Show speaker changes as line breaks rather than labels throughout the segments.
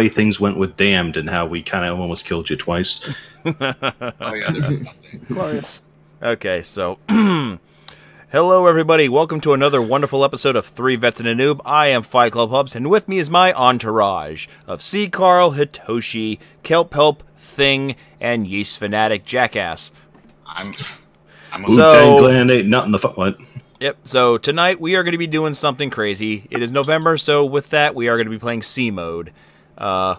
way things went with Damned and how we kind of almost killed you twice.
Oh yeah,
Glorious.
Okay, so hello everybody. Welcome to another wonderful episode of Three Vets and a Noob. I am Fight Club Hubs, and with me is my entourage of Ckarl, Hitoshi, Kelp Help, Thing, and Yeast Fanatic Jackass.
I'm. I'm.
Wu
So-
Tang Clan ain't nothing the fuck. What?
Yep. So tonight we are going to be doing something crazy. It is November, so with that we are going to be playing C mode. Uh,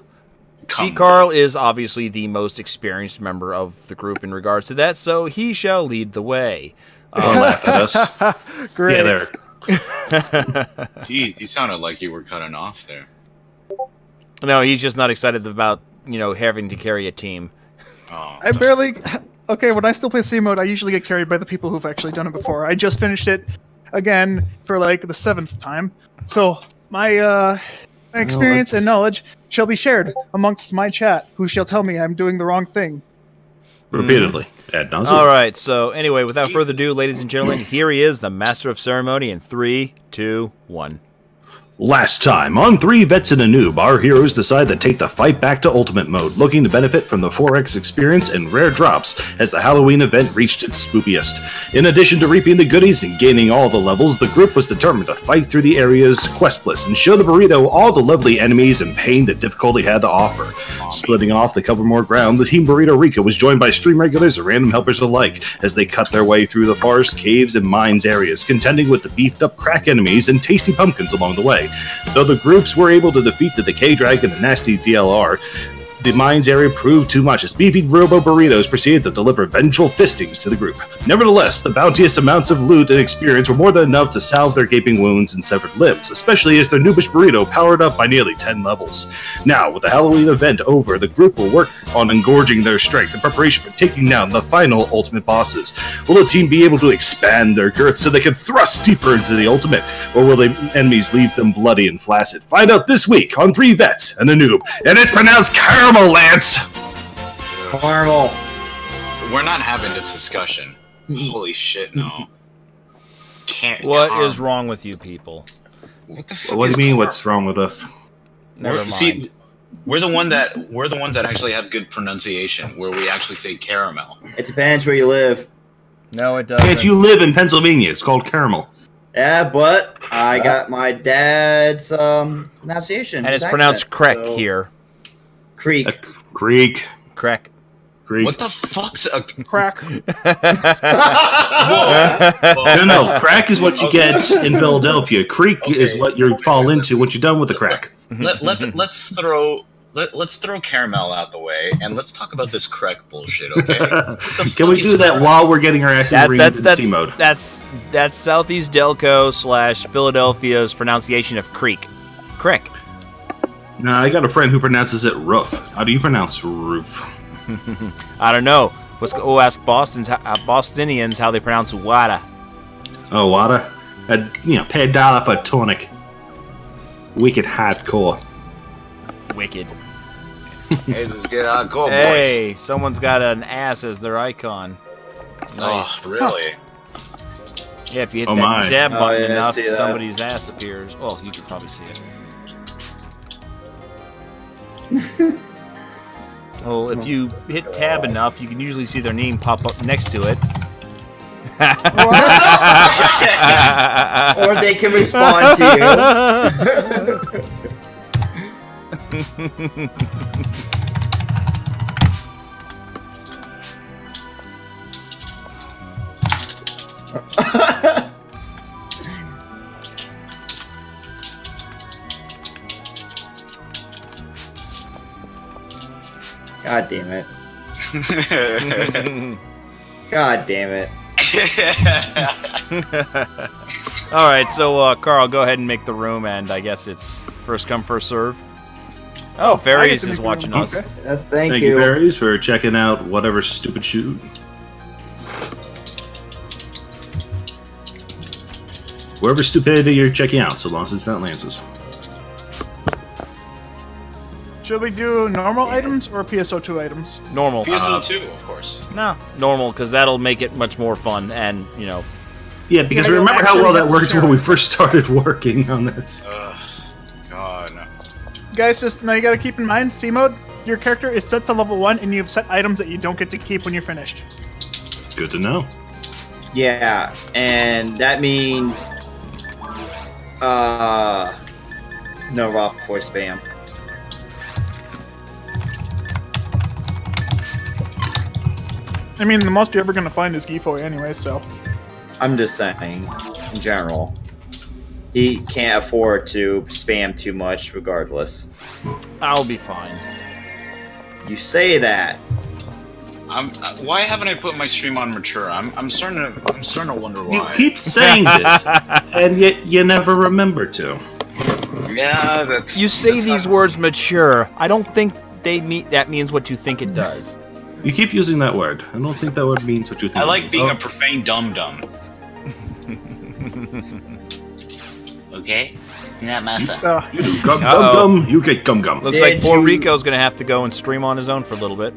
Ckarl is obviously the most experienced member of the group in regards to that, so he shall lead the way.
Don't laugh at us.
Great.
Yeah, there.
Gee, you sounded like you were cutting off there.
No, he's just not excited about you know having to carry a team.
Oh,
I barely. Okay, when I still play C mode, I usually get carried by the people who've actually done it before. I just finished it again for like the seventh time. So my uh, my experience and knowledge shall be shared amongst my chat, who shall tell me I'm doing the wrong thing.
Repeatedly. Mm-hmm. Ad nauseam.
All right. So anyway, without further ado, ladies and gentlemen, here he is, the master of ceremony. In three, two, one.
Last time, on Three Vets and a Noob, our heroes decide to take the fight back to Ultimate Mode, looking to benefit from the 4X experience and rare drops as the Halloween event reached its spookiest. In addition to reaping the goodies and gaining all the levels, the group was determined to fight through the area's quest list and show the burrito all the lovely enemies and pain that difficulty had to offer. Splitting off to cover more ground, the Team Burrito Rico was joined by stream regulars and random helpers alike as they cut their way through the forest, caves, and mines areas, contending with the beefed up crack enemies and tasty pumpkins along the way. Though the groups were able to defeat the Decay Dragon and Nasty DLR, the mines area proved too much as beefy Robo Burritos proceeded to deliver vengeful fistings to the group. Nevertheless, the bounteous amounts of loot and experience were more than enough to salve their gaping wounds and severed limbs, especially as their noobish burrito powered up by nearly 10 levels. Now, with the Halloween event over, the group will work on engorging their strength in preparation for taking down the final ultimate bosses. Will the team be able to expand their girth so they can thrust deeper into the ultimate, or will the enemies leave them bloody and flaccid? Find out this week on Three Vets and a Noob, and it's pronounced Caramel Lance!
Caramel.
we're not having this discussion. Holy shit, no. Can't.
What
calm.
is wrong with you people?
What the fuck?
What do you mean?
calm?
What's wrong with us?
Never
We're-
mind.
See, we're the one that we're the ones that actually have good pronunciation, where we actually say caramel.
It depends where you live.
no, it doesn't.
Can't you live in Pennsylvania? It's called caramel.
Yeah, but I got my dad's um, pronunciation.
and
his
it's pronounced
accent,
Crek
so-
here.
Creek.
A Greek.
Crek.
Greek.
What the fuck's a?
Crack.
No, no. Crack is what you get in Philadelphia. Creek is what you fall into once you're done with the crack.
Let, let let's throw let, let's throw caramel out the way and let's talk about this crack bullshit, okay?
Can we do that
crack?
while we're getting our asses
That's
reamed
that's
in
that's,
C mode?
that's that's Southeast Delco slash Philadelphia's pronunciation of creek. Crick.
No, I got a friend who pronounces it roof. How do you pronounce roof?
I don't know. Let's go ask Boston's uh, Bostonians how they pronounce water.
Oh, water. A, you know, pay a dollar for a tonic. Wicked hardcore.
Wicked.
hey, let's get out, go
Hey, someone's got an ass as their icon. Nice.
Oh, really?
Yeah, if you hit
Oh
that
my.
tab
Oh,
button
yeah,
enough,
see that.
somebody's ass appears. Oh, you can probably see it. well, if you hit tab enough, you can usually see their name pop up next to it.
or they can respond to you. God damn it. God damn it.
All right, so uh, Carl, go ahead and make the room, and I guess it's first come, first serve. Oh, Fairies is watching
room.
us.
Okay.
Uh, thank,
Thank
you.
you, Fairies, for checking out whatever stupid shoot. Wherever stupidity you're checking out, so long as it's not Lance's.
Should we do normal items or PSO2 items?
Normal.
PSO2, of course.
No, normal, because that'll make it much more fun, and you know,
Yeah, because
Yeah,
remember how well that worked
share
when we first started working on this.
Ugh, God. no.
Guys just now you gotta keep in mind, C mode, your character is set to level one, and you have set items that you don't get to keep when you're finished.
Good to know.
Yeah, and that means uh no raw voice spam.
I mean, the most you're ever gonna find is Gifoie anyway, so.
I'm just saying, in general. He can't afford to spam too much regardless.
I'll be fine.
You say that.
I'm, uh, why haven't I put my stream on mature? I'm, I'm starting to I'm starting to wonder why.
You keep saying this, and yet you never remember to.
yeah, that's
You say
that's
these
not-
words mature. I don't think they mean that means what you think it does.
You keep using that word. I don't think that word means what you think.
I
it
like
means.
being
Oh,
a profane dum dum. okay, it's not my fault.
So,
You do gum
Uh-oh.
gum gum. You get gum gum.
Looks
Did
like poor
you-
Rico's gonna have to go and stream on his own for a little bit.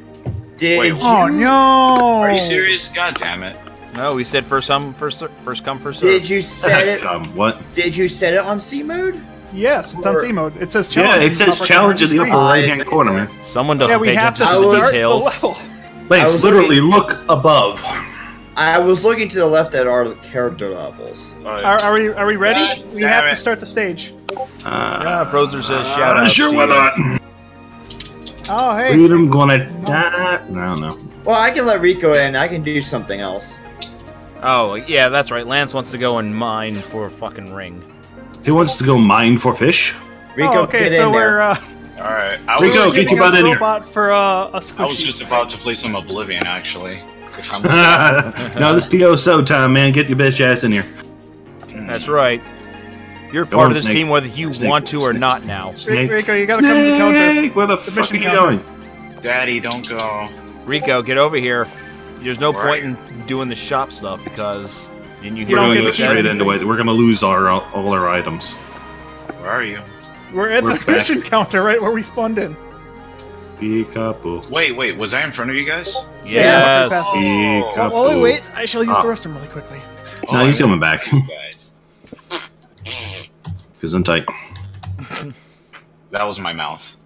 Did
Wait,
you
oh no!
Are you serious? God damn it!
No, we said first come, first first come, first serve.
did you set it
Um, what?
did you set it on C mode?
Yes, it's on C mode. It says challenge.
Yeah, it
in the
says
upper
challenge in the upper right hand corner, man.
Someone doesn't
we
pay attention to
I
start the
details.
Level.
Lance,
was
literally look above.
I was looking to the left at our character levels.
Are, are we are we ready?
God
we
damn
have to start the stage.
Uh,
Yeah, Frozer says shout out.
sure, why not?
Oh hey,
Freedom gonna die. No, no.
Well, I can let Rico in. I can do something else.
Oh, yeah, that's right. Lance wants to go and mine for a fucking ring.
He wants to go mine for fish.
Rico,
oh, okay,
get
so
in
we're
there.
uh,
All right, I
Rico,
was,
get
just,
your butt in here.
robot for uh, a
I was just about to play some Oblivion actually.
No, this POSO time, man. Get your bitch ass in here.
That's right. You're
Go
part
on,
of this
Snake.
team whether you
Snake,
want to or
snake,
not now.
Snake.
Rico, you gotta come to the counter.
Snake, Where the, fuck are you
counter.
going?
Daddy, don't go.
Rico, get over here. There's no
Right.
point in doing the shop stuff because then you
You
We're
don't
gonna
get
go straight into it. We're gonna lose our all our items.
Where are you?
We're at
We're
the
back.
mission counter, right where we spawned in.
Peekaboo.
Wait, wait, was I in front of you guys?
Yes.
Yeah,
Oh,
Peekaboo.
While we wait, I shall use
Ah.
the restroom really quickly.
No,
I
he's coming back.
you guys.
Cause I'm tight.
That was my mouth.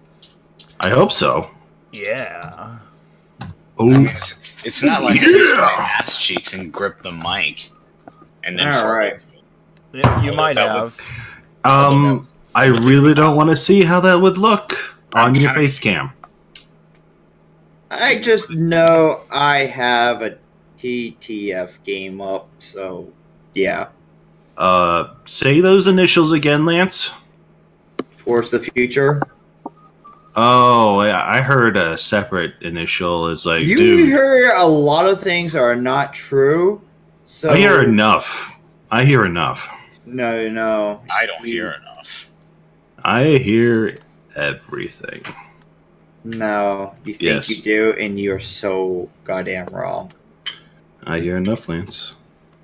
I hope so.
Yeah.
Oh,
I mean, it's, it's not like I used my ass cheeks and grip the mic. And then
All
farted.
right.
Yeah, You might
That
have.
um, I really don't want to see how that would look on your
kinda-
face cam.
I just know I have a TTF game up, so yeah.
Uh, say those initials again, Lance.
Force the future.
Oh, yeah, I heard a separate initial is like,
you
dude.
hear a lot of things that are not true. So
I hear enough. I hear enough.
No, no.
I don't hear enough.
I hear everything.
No. You think
Yes.
you do, and you're so goddamn wrong.
I hear enough, Lance.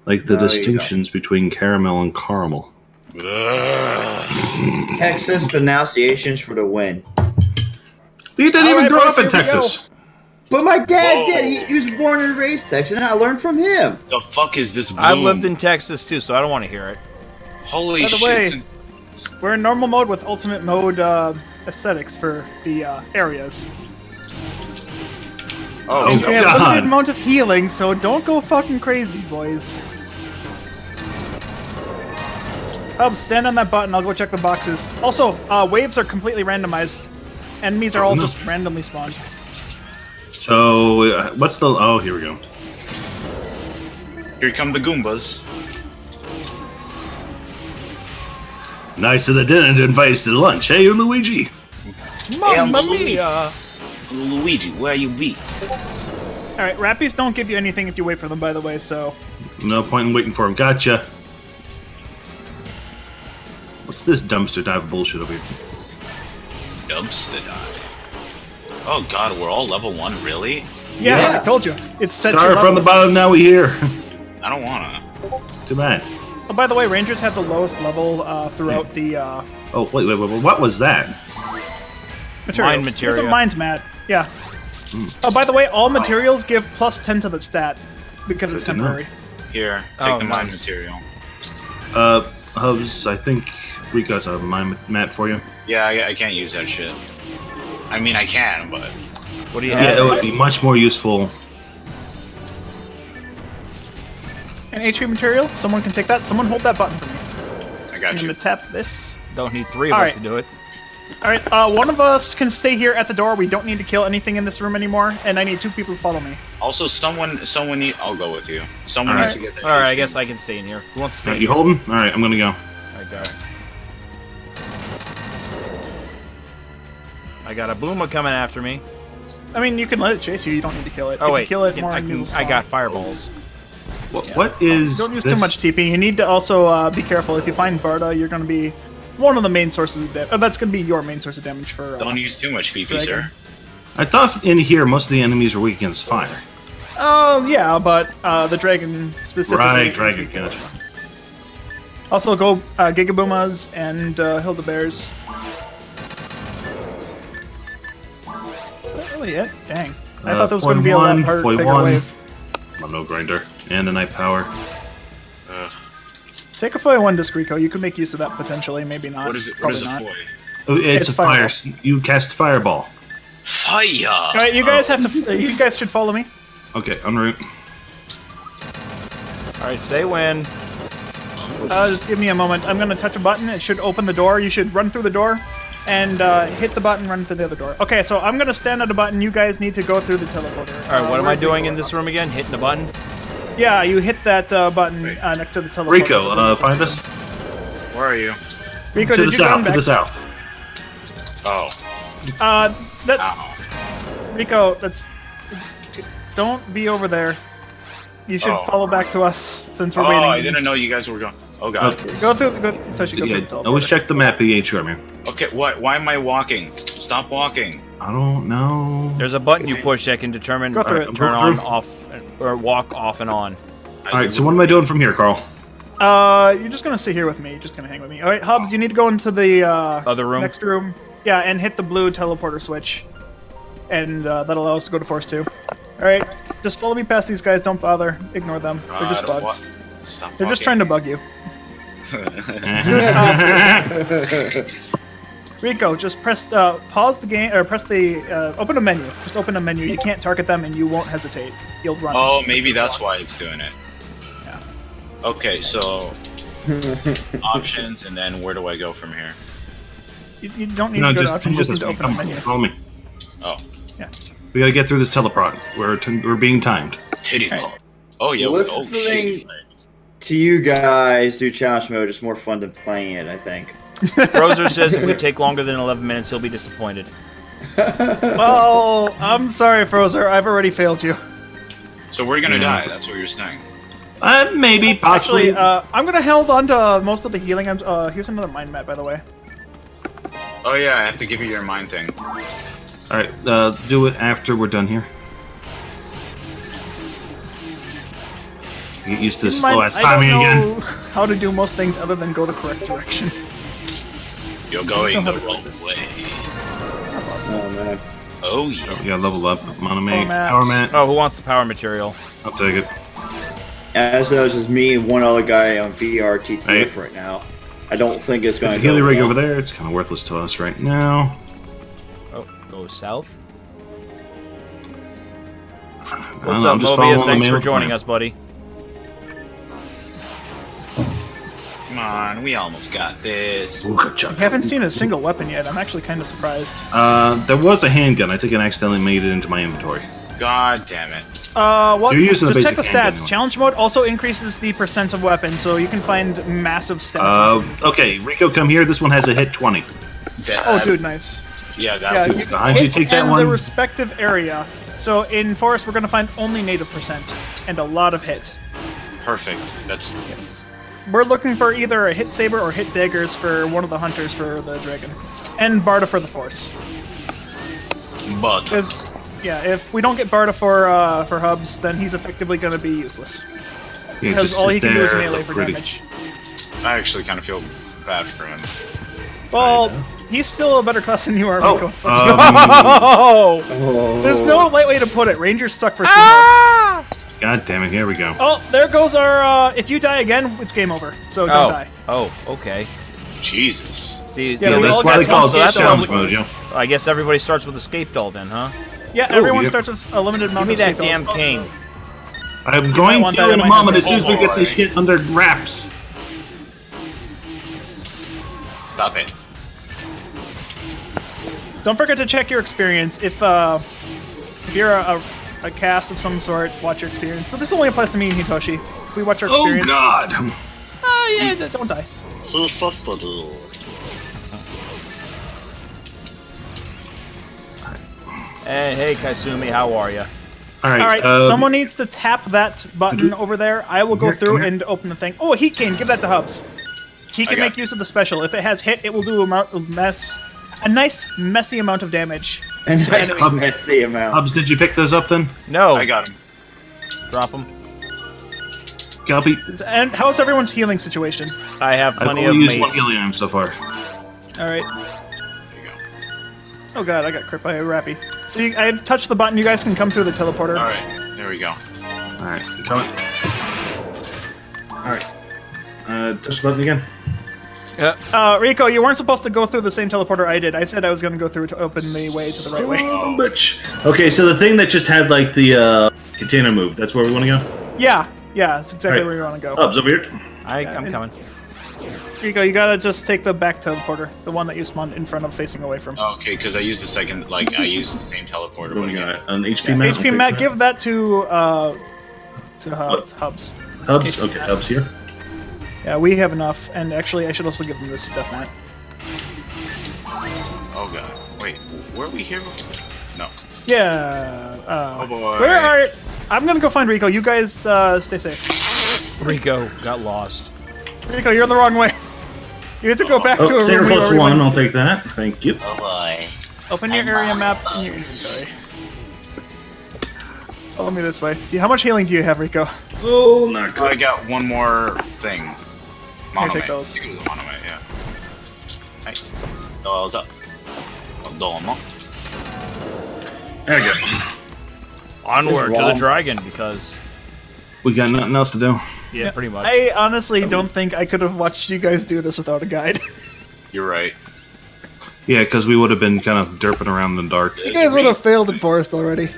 Like the
No,
distinctions between caramel and caramel.
Texas pronunciations for the win.
You didn't
All
even
right,
grow
boys,
up in
here we go.
Texas.
But my dad
Whoa.
did. He, he was born and raised Texas, and I learned from him.
The fuck is this bloom?
I've lived in Texas too, so I don't want to hear it.
Holy
By the
shit.
way-
it's-
We're in normal mode with ultimate mode uh, aesthetics for the uh, areas.
Oh,
Oh,
is
We
that-
have
God.
limited amount of healing, so don't go fucking crazy, boys. Hubs, stand on that button. I'll go check the boxes. Also, uh, waves are completely randomized. Enemies are all
no.
just randomly spawned.
So, uh, what's the. Oh, here we go.
here come the Goombas.
Nice of the dinner to invite us to lunch. Eh, hey, Luigi.
Mamma
Uncle
mia!
Luigi, where are you be?
Alright, Rappies don't give you anything if you wait for them, by the way, so.
No point in waiting for them. Gotcha. What's this dumpster dive bullshit over here?
Dumpster dive. Oh god, we're all level one, really?
Yeah,
Yeah.
I told you. It's set
Start from the bottom, now we here.
I don't wanna.
Too bad.
Oh, by the way, Rangers have the lowest level uh, throughout the uh,
Oh, wait, wait, wait, what was that?
materials.
Mind
There's a mind mat. Yeah. Oh, by the way, all materials give plus 10 to the stat because it's
Good to know.
temporary.
Here, take
Oh,
the mine
nice.
material.
Uh, Hubs, I think Rico's a mime mat for you.
Yeah, I, I can't use that shit. I mean, I can, but
What do you
Yeah,
have?
it would be much more useful.
And HP material. Someone can take that. Someone hold that button for me.
I
I'm
got
gonna tap this.
Don't need three of
All
us
right.
to do it.
All right. Uh, one of us can stay here at the door. We don't need to kill anything in this room anymore. And I need two people to follow me.
Also, someone, someone need. I'll go with you. Someone
Alright.
needs to get that.
All right, I guess I can stay in here. Who wants to stay?
Alright,
in
you
here?
holding? All right, I'm gonna go.
I got it. I got a boomer coming after me.
I mean, you can let it chase you. You don't need to kill it.
Oh
if
wait,
you kill it,
I,
more
I, can, I got fireballs.
What, what is?
Don't use
this?
too much TP. You need to also uh, be careful. If you find Barta, you're going to be one of the main sources of damage. Oh, that's going to be your main source of damage for. Uh,
Don't use too much PP,
Dragon.
sir.
I thought in here most of the enemies were weak against fire.
Oh yeah, but uh, the dragon specifically.
Right, dragon,
weak to
gotcha.
Also, go uh, Gigoboomas and uh, Hildebears. Is that really it? Dang. I
Uh,
thought that was going to be a lot
41,
harder, bigger
41.
wave.
Oh, no grinder and a night power.
Ugh.
Take a Foie one disc Rico. You can make use of that potentially, maybe not.
What is it? What is
Probably
it
not.
for?
Oh, it's,
It's
a fire. You cast fireball.
Fire!
All right, you guys
Oh.
have to. uh, You guys should follow me.
Okay, en route.
All right, say when.
Uh, just give me a moment. I'm gonna touch a button. It should open the door. You should run through the door, and uh, hit the button. Run to the other door. Okay, so I'm gonna stand at a button. You guys need to go through the teleporter.
All right, what am I doing in
this?
this room again? Hitting the button.
Yeah, you hit that uh, button uh, next to the teleporter.
Rico, uh, find us
Where are you?
Rico,
to
did
the
you run
south. To the south.
Oh.
Uh, that
Ow.
Rico, that's. Don't be over there. You should
Oh.
follow back to us since we're
Oh,
waiting.
I didn't know you guys were going. Oh god.
Okay.
Go through. Go, Toshi, go
Yeah,
through the teleporter.
always check the map, PHR, man.
Okay, what? Why am I walking? Stop walking.
I don't know.
There's a button you push that can determine
Go
uh, turn
Go
on,
through.
off, or walk off and on.
All right, so what am I doing from here, Carl?
Uh, you're just gonna sit here with me. You're just gonna hang with me. All right, Hubs, you need to go into the uh,
Other room.
next room. Yeah, and hit the blue teleporter switch, and uh, that'll allow us to go to Forest Two. All right, just follow me past these guys. Don't bother. Ignore them. They're just
God, what-
bugs.
Stop.
They're just trying to bug you.
to.
Rico, just press uh, pause the game or press the uh, open a menu. Just open a menu. You can't target them, and you won't hesitate. You'll run.
oh, maybe that's why it's doing it.
Yeah.
Okay, so options, and then where do I go from here?
You, you don't need
no,
to go
just
to options. You just need to
us,
open a menu.
Follow me.
Oh,
Yeah.
We gotta get through this teleprod. We're t- we're being timed.
titty
Right.
Oh yeah. we- oh,
Listening-
shit.
to you guys do challenge mode is more fun than playing it, I think.
Frozer says if we take longer than 11 minutes, he'll be disappointed.
Well, I'm sorry, Frozer. I've already failed you.
So we're gonna
Yeah.
die. That's what you're saying.
Uh, maybe, possibly.
Actually, uh, I'm gonna hold on to uh, most of the healing. I'm, uh, here's another mind map, by the way.
Oh yeah, I have to give you your mind thing.
All right, uh, do it after we're done here. Get used to
Keep in
slow ass timing again.
how to do most things other than go the correct direction.
You're going the wrong
this.
way.
Oh man.
Oh yeah.
Yeah, level up. Monome,
Power mats.
power mat.
Oh, who wants the power material?
I'll take it.
As those is me and one other guy on VRTTF
Hey.
right now. I don't think it's
There's
going
a
to go
Healy rig over there. It's kind of worthless to us right now.
Oh, go south. What's
know,
up,
I'm just following
Mobius? Thanks for joining
plan.
us, buddy.
On, we almost got this.
Ooh, good job.
I haven't seen a single weapon yet. I'm actually kind of surprised.
Uh, there was a handgun. I think I accidentally made it into my inventory.
God damn it.
Uh, what?
You're using the
Just check the stats.
handgun one.
Challenge mode also increases the percent of weapons, so you can find massive stats.
Uh, okay. Rico, come here. This one has a hit 20.
That-
Oh, dude, nice.
Yeah, that.
Yeah, you
behind you, take that
and
one.
the respective area. So in forest, we're gonna find only native percent and a lot of hit.
perfect. That's
Yes. We're looking for either a hit saber or hit daggers for one of the hunters for the dragon, and Barta for the force.
but
Because yeah, if we don't get Barta for uh, for hubs, then he's effectively gonna be useless.
Yeah,
Because all he can do is melee for
pretty.
damage.
I actually kind of feel bad for him.
Well, he's still a better class than you are,
Oh,
Rico.
um,
Oh!
There's no light way to put it. Rangers suck for speed.
Ah!
God damn it! Here we go.
Oh, there goes our. Uh, if you die again, it's game over. So don't
Oh,
die.
oh, okay.
Jesus.
See,
Yeah,
see,
we
that's
all
why
got
they call
one
it
escape
challenge mode, yeah.
I guess everybody starts with escape doll then, huh?
Yeah, everyone
yeah.
starts with a limited amount
Give me
of
that damn
dolls.
cane.
I'm going to
that in
in a moment as soon as we get this
Boy.
shit under wraps.
Stop it.
Don't forget to check your experience. If uh, if you're a, a, a cast of some sort, watch your experience. So this only applies to me and Hitoshi. If we watch our experience.
Oh god!
Ah, yeah, d- don't die.
He fusted you.
Hey, hey, Kaisumi, how are you?
Alright,
All right,
um,
someone needs to tap that button over there. I will go
Here,
through and open the thing. Oh, a heat cane. Give that to Hubs. He can make
it.
use of the special. If it has hit, it will do a mess, a nice messy amount of damage.
And that's
enemy.
a messy amount.
Hubs, did you pick those up then?
No,
I got him.
drop them.
Copy.
And how's everyone's healing situation?
I have
I've
plenty
only
of
used one
mates.
helium so far.
All right.
There you go.
Oh god, I got crit by a rappy. So you, I've touched the button. You guys can come through the teleporter.
All right. There we go.
Alright, coming. Alright. Uh, touch the button again.
Uh, Rico, you weren't supposed to go through the same teleporter I did. I said I was going to go through to open the way to the right way.
Oh, bitch. Okay, so the thing that just had like the uh, container move, that's where we want to go?
Yeah, yeah, that's exactly
Alright.
where you want to go.
Hubs, over here.
I,
Yeah,
I'm
and-
coming.
Rico, you gotta just take the back teleporter, the one that you spawned in front of, facing away from.
Okay, because I used the second, like I used the same teleporter.
What do
But
we got? An HP
Yeah,
mount?
HP
Okay,
Matt,
good.
give that to uh, to Hub, Hubs.
Hubs?
HP
Okay, Hubs here.
Yeah, we have enough, and actually, I should also give them this Death Knight.
oh god. Wait, were we here before? No.
Yeah. Uh,
Oh, boy.
Where are? I'm gonna go find Rico. You guys uh, stay safe.
Rico got lost.
Rico, you're on the wrong way. You have to go back to
Oh,
a
Saber
room
plus
already
one,
went
I'll take that. Thank you.
Oh boy.
Open your
I
area map
bugs.
in your inventory. Follow me this way. How much healing do you have, Rico?
Oh, not
Oh, I got one more thing. Monomate.
take those.
I think it was Monomate, yeah. Hey. Dozo. Domo.
There we go.
Onward to the dragon because
We got nothing else to do.
yeah, pretty much.
I honestly don't think I could have watched you guys do this without a guide.
You're right.
Yeah, because we would have been kind of derping around in the dark.
you guys would have failed in forest already.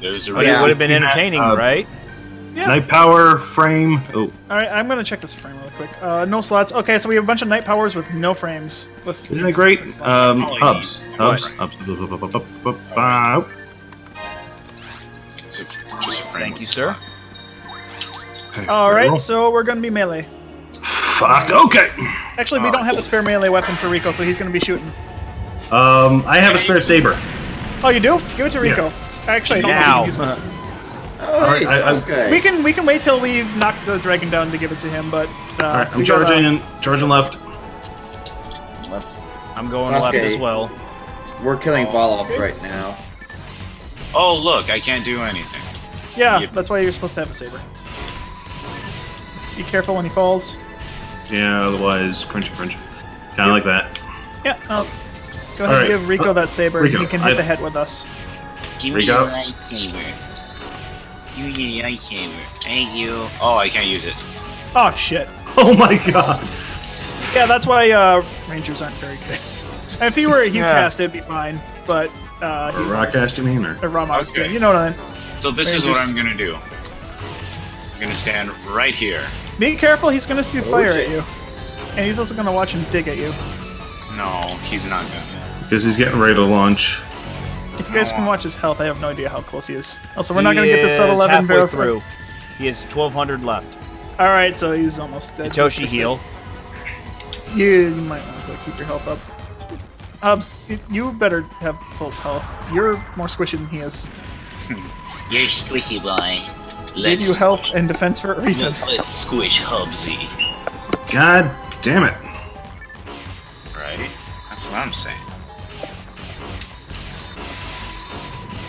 There's a
but it would have been entertaining,
uh,
right?
Yeah.
Night power, frame. Oh,
All right, I'm gonna check this frame really quick. Uh, no slots. Okay, so we have a bunch of night powers with no frames. With
isn't it great? Um, hubs.
yeah.
Hubs.
Right.
Hubs. Hubs, hubs, hubs, hubs, hubs, hubs.
It's a, just a frame.
Thank you, sir.
Okay,
All
very
right,
well.
so we're gonna be melee.
Fuck. Okay.
Actually, we
Oh,
don't have a
cool.
spare melee weapon for Rico, so he's gonna be shooting.
Um, I have a spare saber.
Oh, you do? Give it to Rico. Actually, I don't
Now.
Oh,
Alright,
hey,
I- I-
Sasuke.
We can we can wait till we've knocked the dragon down to give it to him, but uh,
All right, I'm charging in. Charging left. Left.
I'm going left as well.
We're killing
Oh.
Volop right now.
Oh, look, I can't do anything.
Yeah,
Yep.
that's why you're supposed to have a saber. Be careful when he falls.
Yeah. Otherwise, crunchy, crunchy. Kind of like that.
Yeah, oh. Go ahead
All
and give Rico
Uh,
that saber.
Rico,
he can hit
I-
the head with us.
Give
me Rico. your
lightsaber. Give me your lightsaber. Thank you. Oh, I can't use it.
Oh shit.
Oh my god.
Yeah, that's why uh, rangers aren't very good. If he were a Hugh
Yeah.
cast, it'd be fine. But uh, he
Rock cast, you mean? Or?
or Ramox,
Okay.
you know what I mean.
So this is what I'm gonna do. I'm gonna stand right here.
Be careful, he's gonna spew
Oh,
fire
shit.
at you. And he's also gonna watch him dig at you.
No, he's not gonna.
Because he's getting ready to launch.
If you guys can watch his health, I have no idea how close he is. Also, we're not gonna get this sub
is
11
halfway
verified.
through. He has 1,200 left.
Alright, so he's almost dead.
Hitoshi heal.
You, you might want to keep your health up. Hubs, you better have full health. You're more squishy than he is.
You're squishy boy.
Gave you health and defense for a reason.
Let's squish Hubsy.
God damn it.
Right? That's what I'm saying.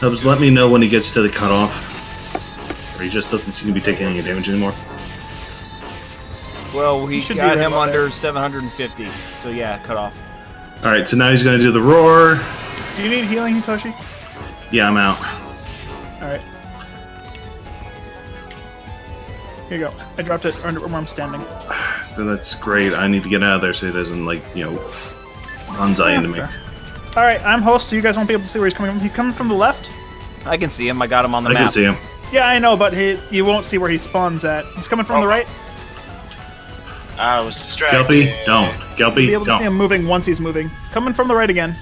Hubs, let me know when he gets to the cutoff. Or he just doesn't seem to be taking any damage anymore.
Well, we
should be
got him
about
under 750. So yeah, cut off.
Alright, so now he's going to do the roar.
Do you need healing, Hitoshi?
Yeah, I'm out.
Alright. Here you go. I dropped it under where I'm standing.
So that's great. I need to get out of there so he doesn't like you know bonsai into me.
All right, I'm host, so you guys won't be able to see where he's coming from. He's coming from the left.
I can see him. I got him on the
I
map.
I can see him.
Yeah, I know, but he, you won't see where he spawns at. He's coming from the
Oh.
right.
I was distracted.
Kelpie, don't.
Gelpy, you'll be
Kelpie,
able to see him moving once he's moving. Coming from the right again.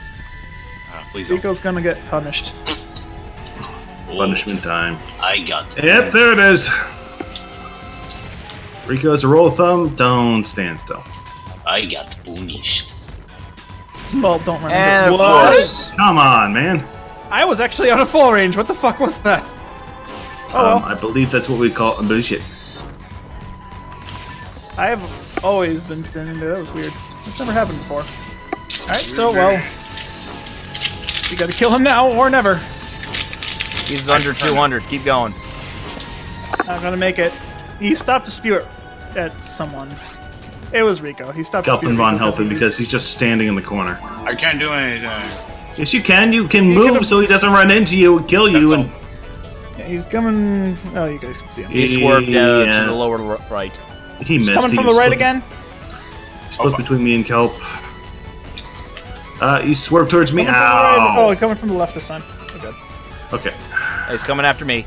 Ah, please don't.
Rico's gonna get punished.
Punishment time.
I got it.
Yep, there it is. Rico's a roll of thumb. Don't stand still.
I got punished.
Well, don't run
And
into
of
What?
course,
Come on, man.
I was actually out of full range. What the fuck was that? Oh
Um,
well.
I believe that's what we call a bullshit.
I have always been standing there. That was weird. That's never happened before. Alright, so, well. You gotta kill him now or never.
he's under 200. Keep going.
Not gonna make it. He stopped to spew it at someone. It was Rico. He stopped to spew
Kelpin Von
Rico
helping
he
because he's just standing in the corner.
I can't do anything.
Yes, you can. You can
He
move
could've-
so he doesn't run into you and kill you. And
Yeah, he's coming. Oh, you guys can see him.
He swerved uh,
Yeah.
to the lower right.
he missed.
Coming
He
from the right
split-
again.
Split between me and Kelp. Uh, he swerved towards me.
Coming right. Oh, he's coming from the left this time. Oh.
Okay.
He's coming after me.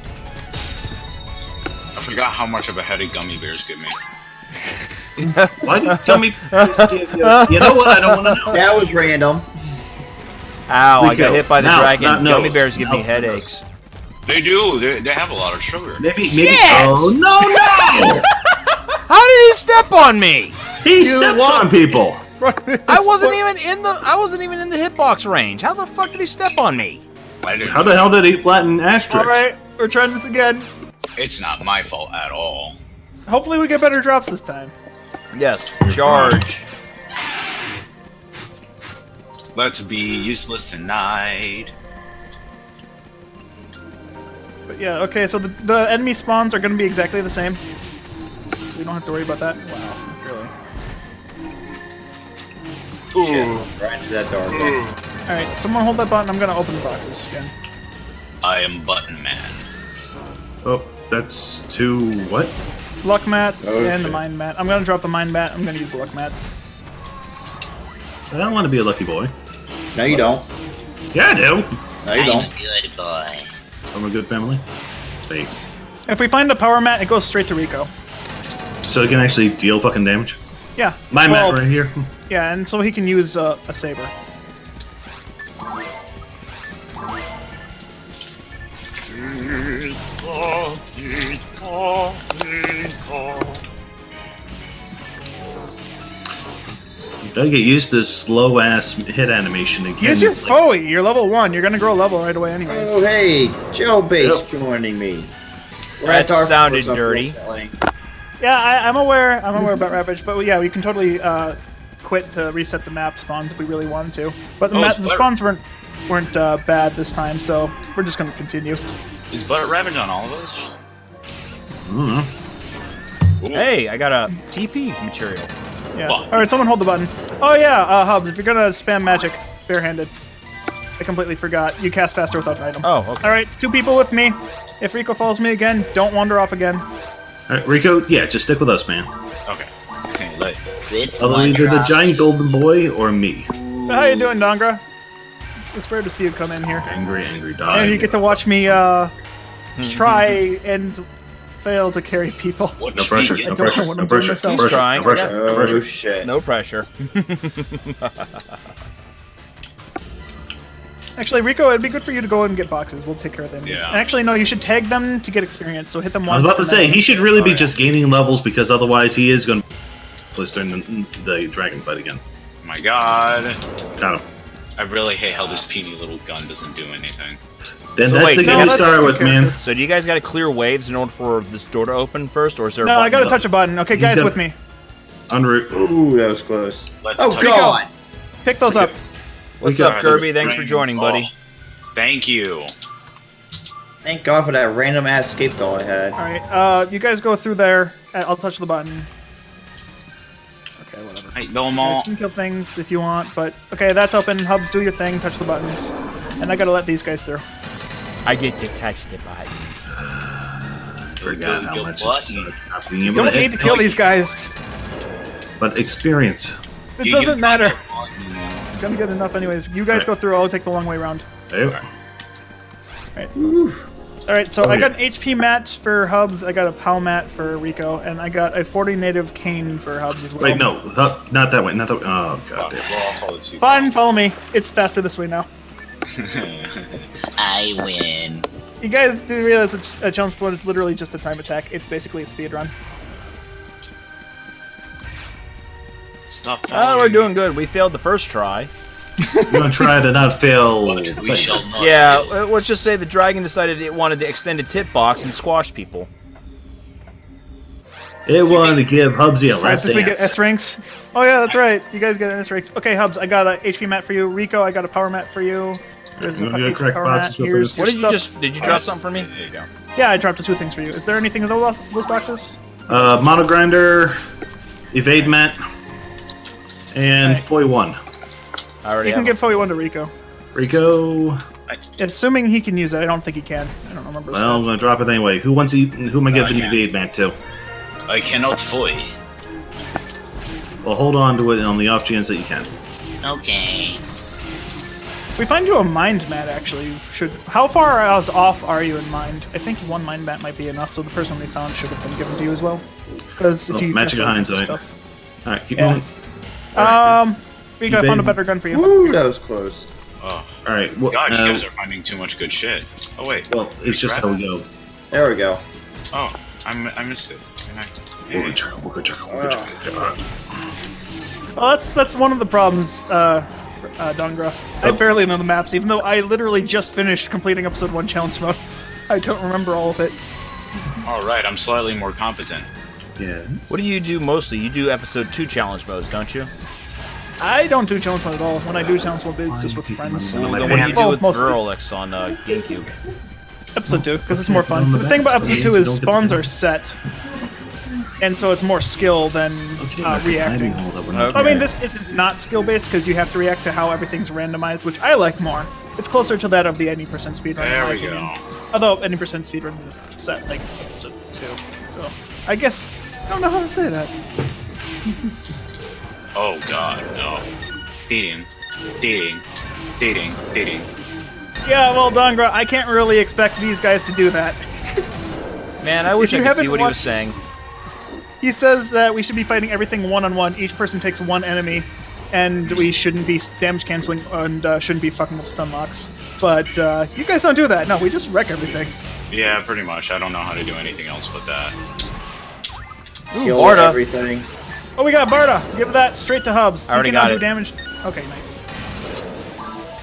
I forgot how much of a headache gummy bears give me.
Why did you tell me? you know what? I don't want to know.
That was random.
Ow, I
Rico,
got hit by the
mouth,
dragon. Gummy
nose.
bears give me headaches.
They do. They, they have a lot of sugar.
Maybe, maybe.
Shit!
Oh no, no!
How did he step on me?
He steps on people.
I wasn't even in the I wasn't even in the hitbox range. How the fuck did he step on me?
How the hell did he flatten Asterix?
All right, we're trying this again.
It's not my fault at all.
Hopefully, we get better drops this time.
Yes, charge.
Let's be useless tonight.
But yeah, okay. So the the enemy spawns are going to be exactly the same. So we don't have to worry about that. Wow, really.
Right into that door.
All right, someone hold that button. I'm going to open the boxes again.
I am Button Man.
Oh, that's two. What?
Luck mats
Oh,
and the
shit.
mind mat. I'm going to drop the mind mat. I'm going to use the luck mats.
I don't want to be a lucky boy.
No, you don't.
Yeah, I do.
No, you don't.
I'm a good boy.
I'm a good family. Fake.
If we find a power mat, it goes straight to Rico.
So he can actually deal fucking damage.
Yeah.
My
well,
mat right here.
Yeah, and so he can use uh, a saber.
You gotta get used to this slow ass hit animation again.
Use your
It's like-
You're level one. You're going to grow level right away, anyways.
Oh, hey, Joe Base
Yep.
joining me.
That
our
sounded dirty.
Yeah, I, I'm aware. I'm aware about Ravage, but yeah, we can totally uh, quit to reset the map spawns if we really wanted to. But the,
Oh,
ma- the spawns weren't weren't uh, bad this time, so we're just gonna continue.
Is Butter Ravage on all of us?
I don't know.
Ooh.
Hey, I got a TP material.
Yeah.
Fuck.
All right, someone hold the button. Oh yeah, uh, Hubs, if you're gonna spam magic barehanded, I completely forgot. You cast faster without an item.
Oh, okay.
All right, two people with me. If Rico follows me again, don't wander off again.
All right, Rico. Yeah, just stick with us, man.
Okay. Okay, let, let's
either the giant golden boy or me.
How you doing, Dongra? It's, it's rare to see you come in here.
Angry, angry dog.
And you get to watch me uh, try and fail to carry people.
What
No pressure. No
get-
don't know
pressure.
what oh, No
pressure. No
He's
pressure.
trying.
No pressure. No pressure.
No pressure.
Actually, Rico, it'd be good for you to go and get boxes. We'll take care of them.
Yeah.
Actually, no, you should tag them to get experience. So hit them once.
I
once.
was about to say he should really be
Alright.
just gaining levels because otherwise he is going to place during the, the dragon fight again.
Oh my god.
Got him.
I really hate how this puny little gun doesn't do anything.
Then
So
that's
wait,
the
no,
you started
the
with, man.
So do you guys got to clear waves in order for this door to open first, or is there?
No, I gotta touch a button. Okay,
He's
guys,
done-
with me.
En route.
Ooh, that was close.
Let's
oh, God!
Pick those up.
What's up, Kirby? Thanks for joining,
ball.
buddy.
Thank you.
Thank God for that random ass escape doll I had.
All right, uh, you guys go through there. I'll touch the button. Okay, whatever.
Hey, know 'em
You
all.
can kill things if you want, but okay, that's open. Hubs, do your thing. Touch the buttons, and I gotta let these guys through.
I get to touch the buttons.
Forgot how
Go
much
button.
it's sucked not being able
Don't
to
need to kill these guys.
but experience.
It
You-
doesn't
you-
matter.
Mm,
Gonna get enough anyways. You guys
Right.
go through. I'll take the long way around.
There.
All right, so
Oh,
I
yeah.
got an HP mat for Hubs. I got a PAL mat for Rico, and I got a 40 native cane for Hubs as well.
Wait, no, huh, not that way. Not that. Way. Oh
Oh,
god damn.
well, I'll follow.
Fine, follow me. It's faster this way now.
I win.
You guys do realize a, a jump sport is literally just a time attack. It's basically a speed run.
Stop
Oh, we're doing good. We failed the first try.
We're gonna try to not fail.
But we
second.
shall not
Yeah,
fail.
uh, let's just say the dragon decided it wanted the extended tip box and squash people.
It wanted to give Hubsy a lap
Alright, if we get. S ranks. Oh yeah, that's right. You guys get S ranks. Okay, Hubs, I got a HP mat for you. Rico, I got a power mat for you. There's
You wanna get correct
power
boxes for
Here's?
What
your
did you
stuff.
just? Did you drop
Alright,
something for me?
There you go.
Yeah, I dropped the two things for you. Is there anything in those, those boxes?
Uh, Mono Grinder, Evade Mat, and
Okay.
Foie 1.
I already
You can
have
give Foie one to Rico.
Rico.
Assuming he can use it, I don't think he can. I don't remember. his
Well, I'm gonna drop it anyway. Who wants to, Who am I
No,
giving
I
the. Evade Mat to?
I cannot Foie.
Well, hold on to it on the off chance that you can.
Okay.
We find you a mind mat actually. Should how far as off are you in mind? I think one mind mat might be enough. So the first one we found should have been given to you as well. Because if
Oh,
you
magic
mess
hindsight. All right, keep
Yeah.
going.
Um, Rico, I
Evade-
found a better gun for you.
Woo, that was close.
Oh,
All right. Well,
God, you
uh,
guys are finding too much good shit. Oh, wait.
well it's just how we go.
There we go.
Oh, I, mi- I missed it. Can
We'll
Hey.
go check we'll go check we'll go check it.
Well, that's that's one of the problems, uh, uh, Dongra. I
Oh.
barely know the maps, even though I literally just finished completing episode one challenge mode. I don't remember all of it.
All right, I'm slightly more competent.
Yeah.
What do you do mostly? You do episode two challenge modes, don't you?
I don't do challenge mode at all. When I do challenge mode, it's just with friends.
Well,
Then
my
what do you do
Oh,
with
mostly.
Verolix on uh, GameCube?
Episode two, because it's more fun. The thing about episode two is spawns are set, and so it's more skill than
Okay,
uh, reacting.
hiding hole that we're not
Okay.
I mean, this isn't not skill based because you have to react to how everything's randomized, which I like more. It's closer to that of the any percent speedrun. in
There we
opinion.
go.
Although any percent speedrun is set like episode two, so I guess I don't know how to say that.
Oh, God, no. Dating. Dating. Dating. Dating.
Yeah, well, Dongra, I can't really expect these guys to do that.
Man, I wish
you
I could see
haven't
what he was saying.
He says that we should be fighting everything one on one. Each person takes one enemy, and we shouldn't be damage canceling and uh, shouldn't be fucking with stun locks. But uh, you guys don't do that. No, we just wreck everything.
Yeah, pretty much. I don't know how to do anything else but that.
Ooh,
Kill
Barta.
everything.
Oh, we got Barta. Give that straight to Hubs.
I already
you can
got
do
it.
damage. Okay, nice.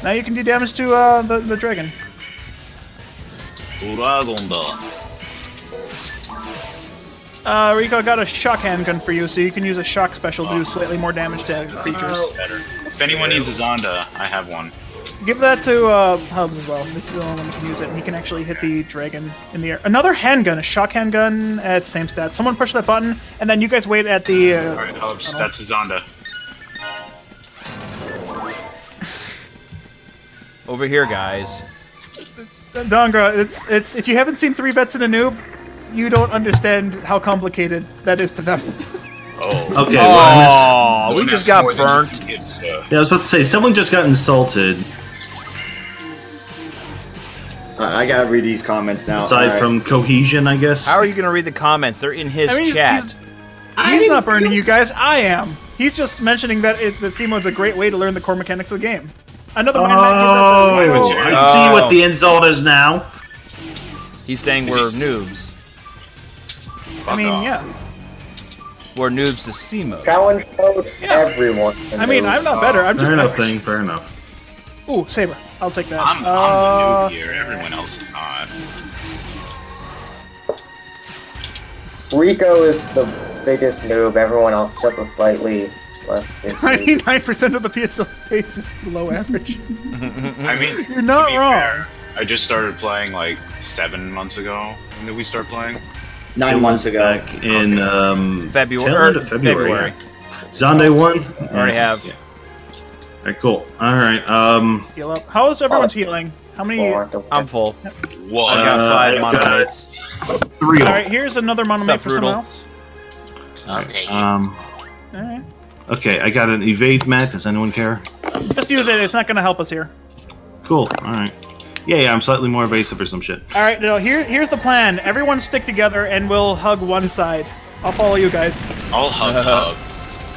Now you can do damage to uh, the the dragon.
Uragonda.
Uh, Rico got a shock handgun for you, so you can use a shock special to do slightly more damage to creatures.
Better. If anyone needs a Zonde, I have one.
Give that to uh, Hubs as well. It's the only one who can use it, and he can actually hit the dragon in the air. Another handgun, a shock handgun at same stats. Someone push that button, and then you guys wait at the. Uh,
Alright, Hubs, that's a Zonde.
Over here, guys.
Dongra, it's it's if you haven't seen Three Vets in a Noob, you don't understand how complicated that is to them.
Oh.
Okay, well, I
Oh, we just got burnt.
you can give, so- uh,
miss- yeah, I was about to say, someone just got insulted,
I I gotta read these comments now.
aside
Alright.
from cohesion, I guess.
How are you gonna read the comments? They're in his
I mean,
chat.
he's, he's not burning you guys. I am. He's just mentioning that it, that C mode's a great way to learn the core mechanics of the game. Another mind map,
Oh,
give that to-
material.
I see
Oh.
what the insult is now.
He's saying
Is
we're
he-
noobs.
I mean,
off.
yeah.
We're noobs to C mode.
Challenge mode,
Yeah.
everyone.
I mean. I'm not better. I'm just
Fair enough, thing. Fair enough.
Ooh, saber. I'll take that.
I'm, I'm
uh,
the noob here. Everyone else is not.
Rico is the biggest noob. Everyone else just a slightly less big.
99% of the PSL base is below average.
I mean,
You're not
to be
wrong.
fair, I just started playing like seven months ago. When did we start playing?
Nine months ago.
Back in um,
February.
tail
or
February.
February.
yeah. Zonde one.
Already have.
Yeah. All right, cool. All right. Um,
Heal up. How is everyone's healing? How many?
Four
I'm full.
Whoa.
I got
Uh,
five
I've
mono
got- three. of
right, here's another monomate for someone else.
I'll take
them. Um,
All right.
Okay, I got an evade mat. Does anyone care?
Just use it. It's not going to help us here.
Cool. All right. Yeah, yeah. I'm slightly more evasive or some shit.
All right. No. Here, here's the plan. Everyone stick together, and we'll hug one side. I'll follow you guys.
I'll hug hug.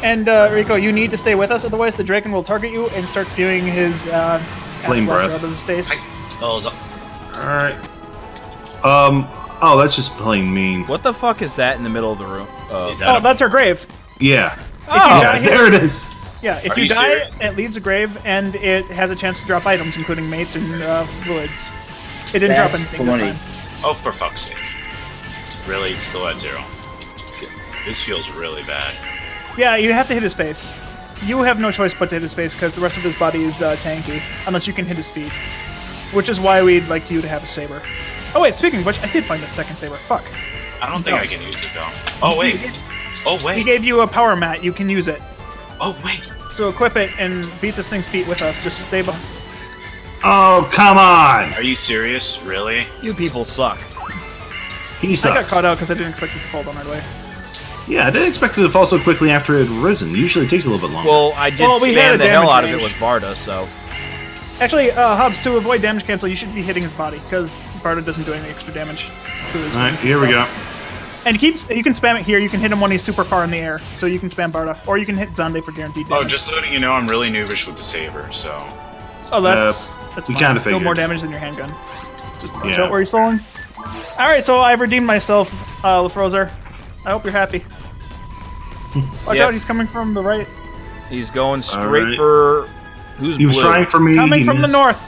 And uh, Rico, you need to stay with us, otherwise the Draken will target you and start spewing his uh,
Flame breath.
out of his face.
Oh, is-
All right. Um. Oh, that's just plain mean.
What the fuck is that in the middle of the room? Uh,
is that
Oh,
a-
that's our grave.
Yeah.
oh,
yeah. There it is.
Yeah, if
Are
you,
you
die, it leads a grave, and it has a chance to drop items, including mates and uh, fluids. It didn't drop
That's
anything this time.
oh, for fuck's sake! Really, it's still at zero. This feels really bad.
Yeah, you have to hit his face. You have no choice but to hit his face because the rest of his body is uh, tanky, unless you can hit his feet. Which is why we'd like you to have a saber. Oh wait, speaking of which, I did find a second saber. Fuck.
I don't think
No.
I can use it though. Oh wait. Oh wait.
He gave you a power mat. You can use it.
Oh wait.
So equip it and beat this thing's feet with us. Just stay behind.
Oh, come on.
Are you serious? Really?
you people suck.
He sucks.
I got caught out because I didn't expect it to fall down right away.
Yeah, I didn't expect it to fall so quickly after it had risen. Usually it takes a little bit longer.
Well, I did
Well, we had
spam
a
the hell
damage
out of it
range.
with Barta, so
Actually, uh, Hobbs, to avoid damage cancel, you should be hitting his body because Barta doesn't do any extra damage to his
All right,
wings
here we go.
Stuff. And keeps you can spam it here. You can hit him when he's super far in the air, so you can spam Barta, or you can hit Zonde for guaranteed
Oh, just letting you know, I'm really noobish with the saber. So
oh, that's that's
we
fine.
kinda
Still more damage than your handgun. Just watch
Yeah.
out where he's falling. All right, so I've redeemed myself, uh, Lefrozer. I hope you're happy. Watch
Yep.
out, he's coming from the right.
he's going straight
right.
for who's
He was
blue?
trying for me.
Coming
he
from the north.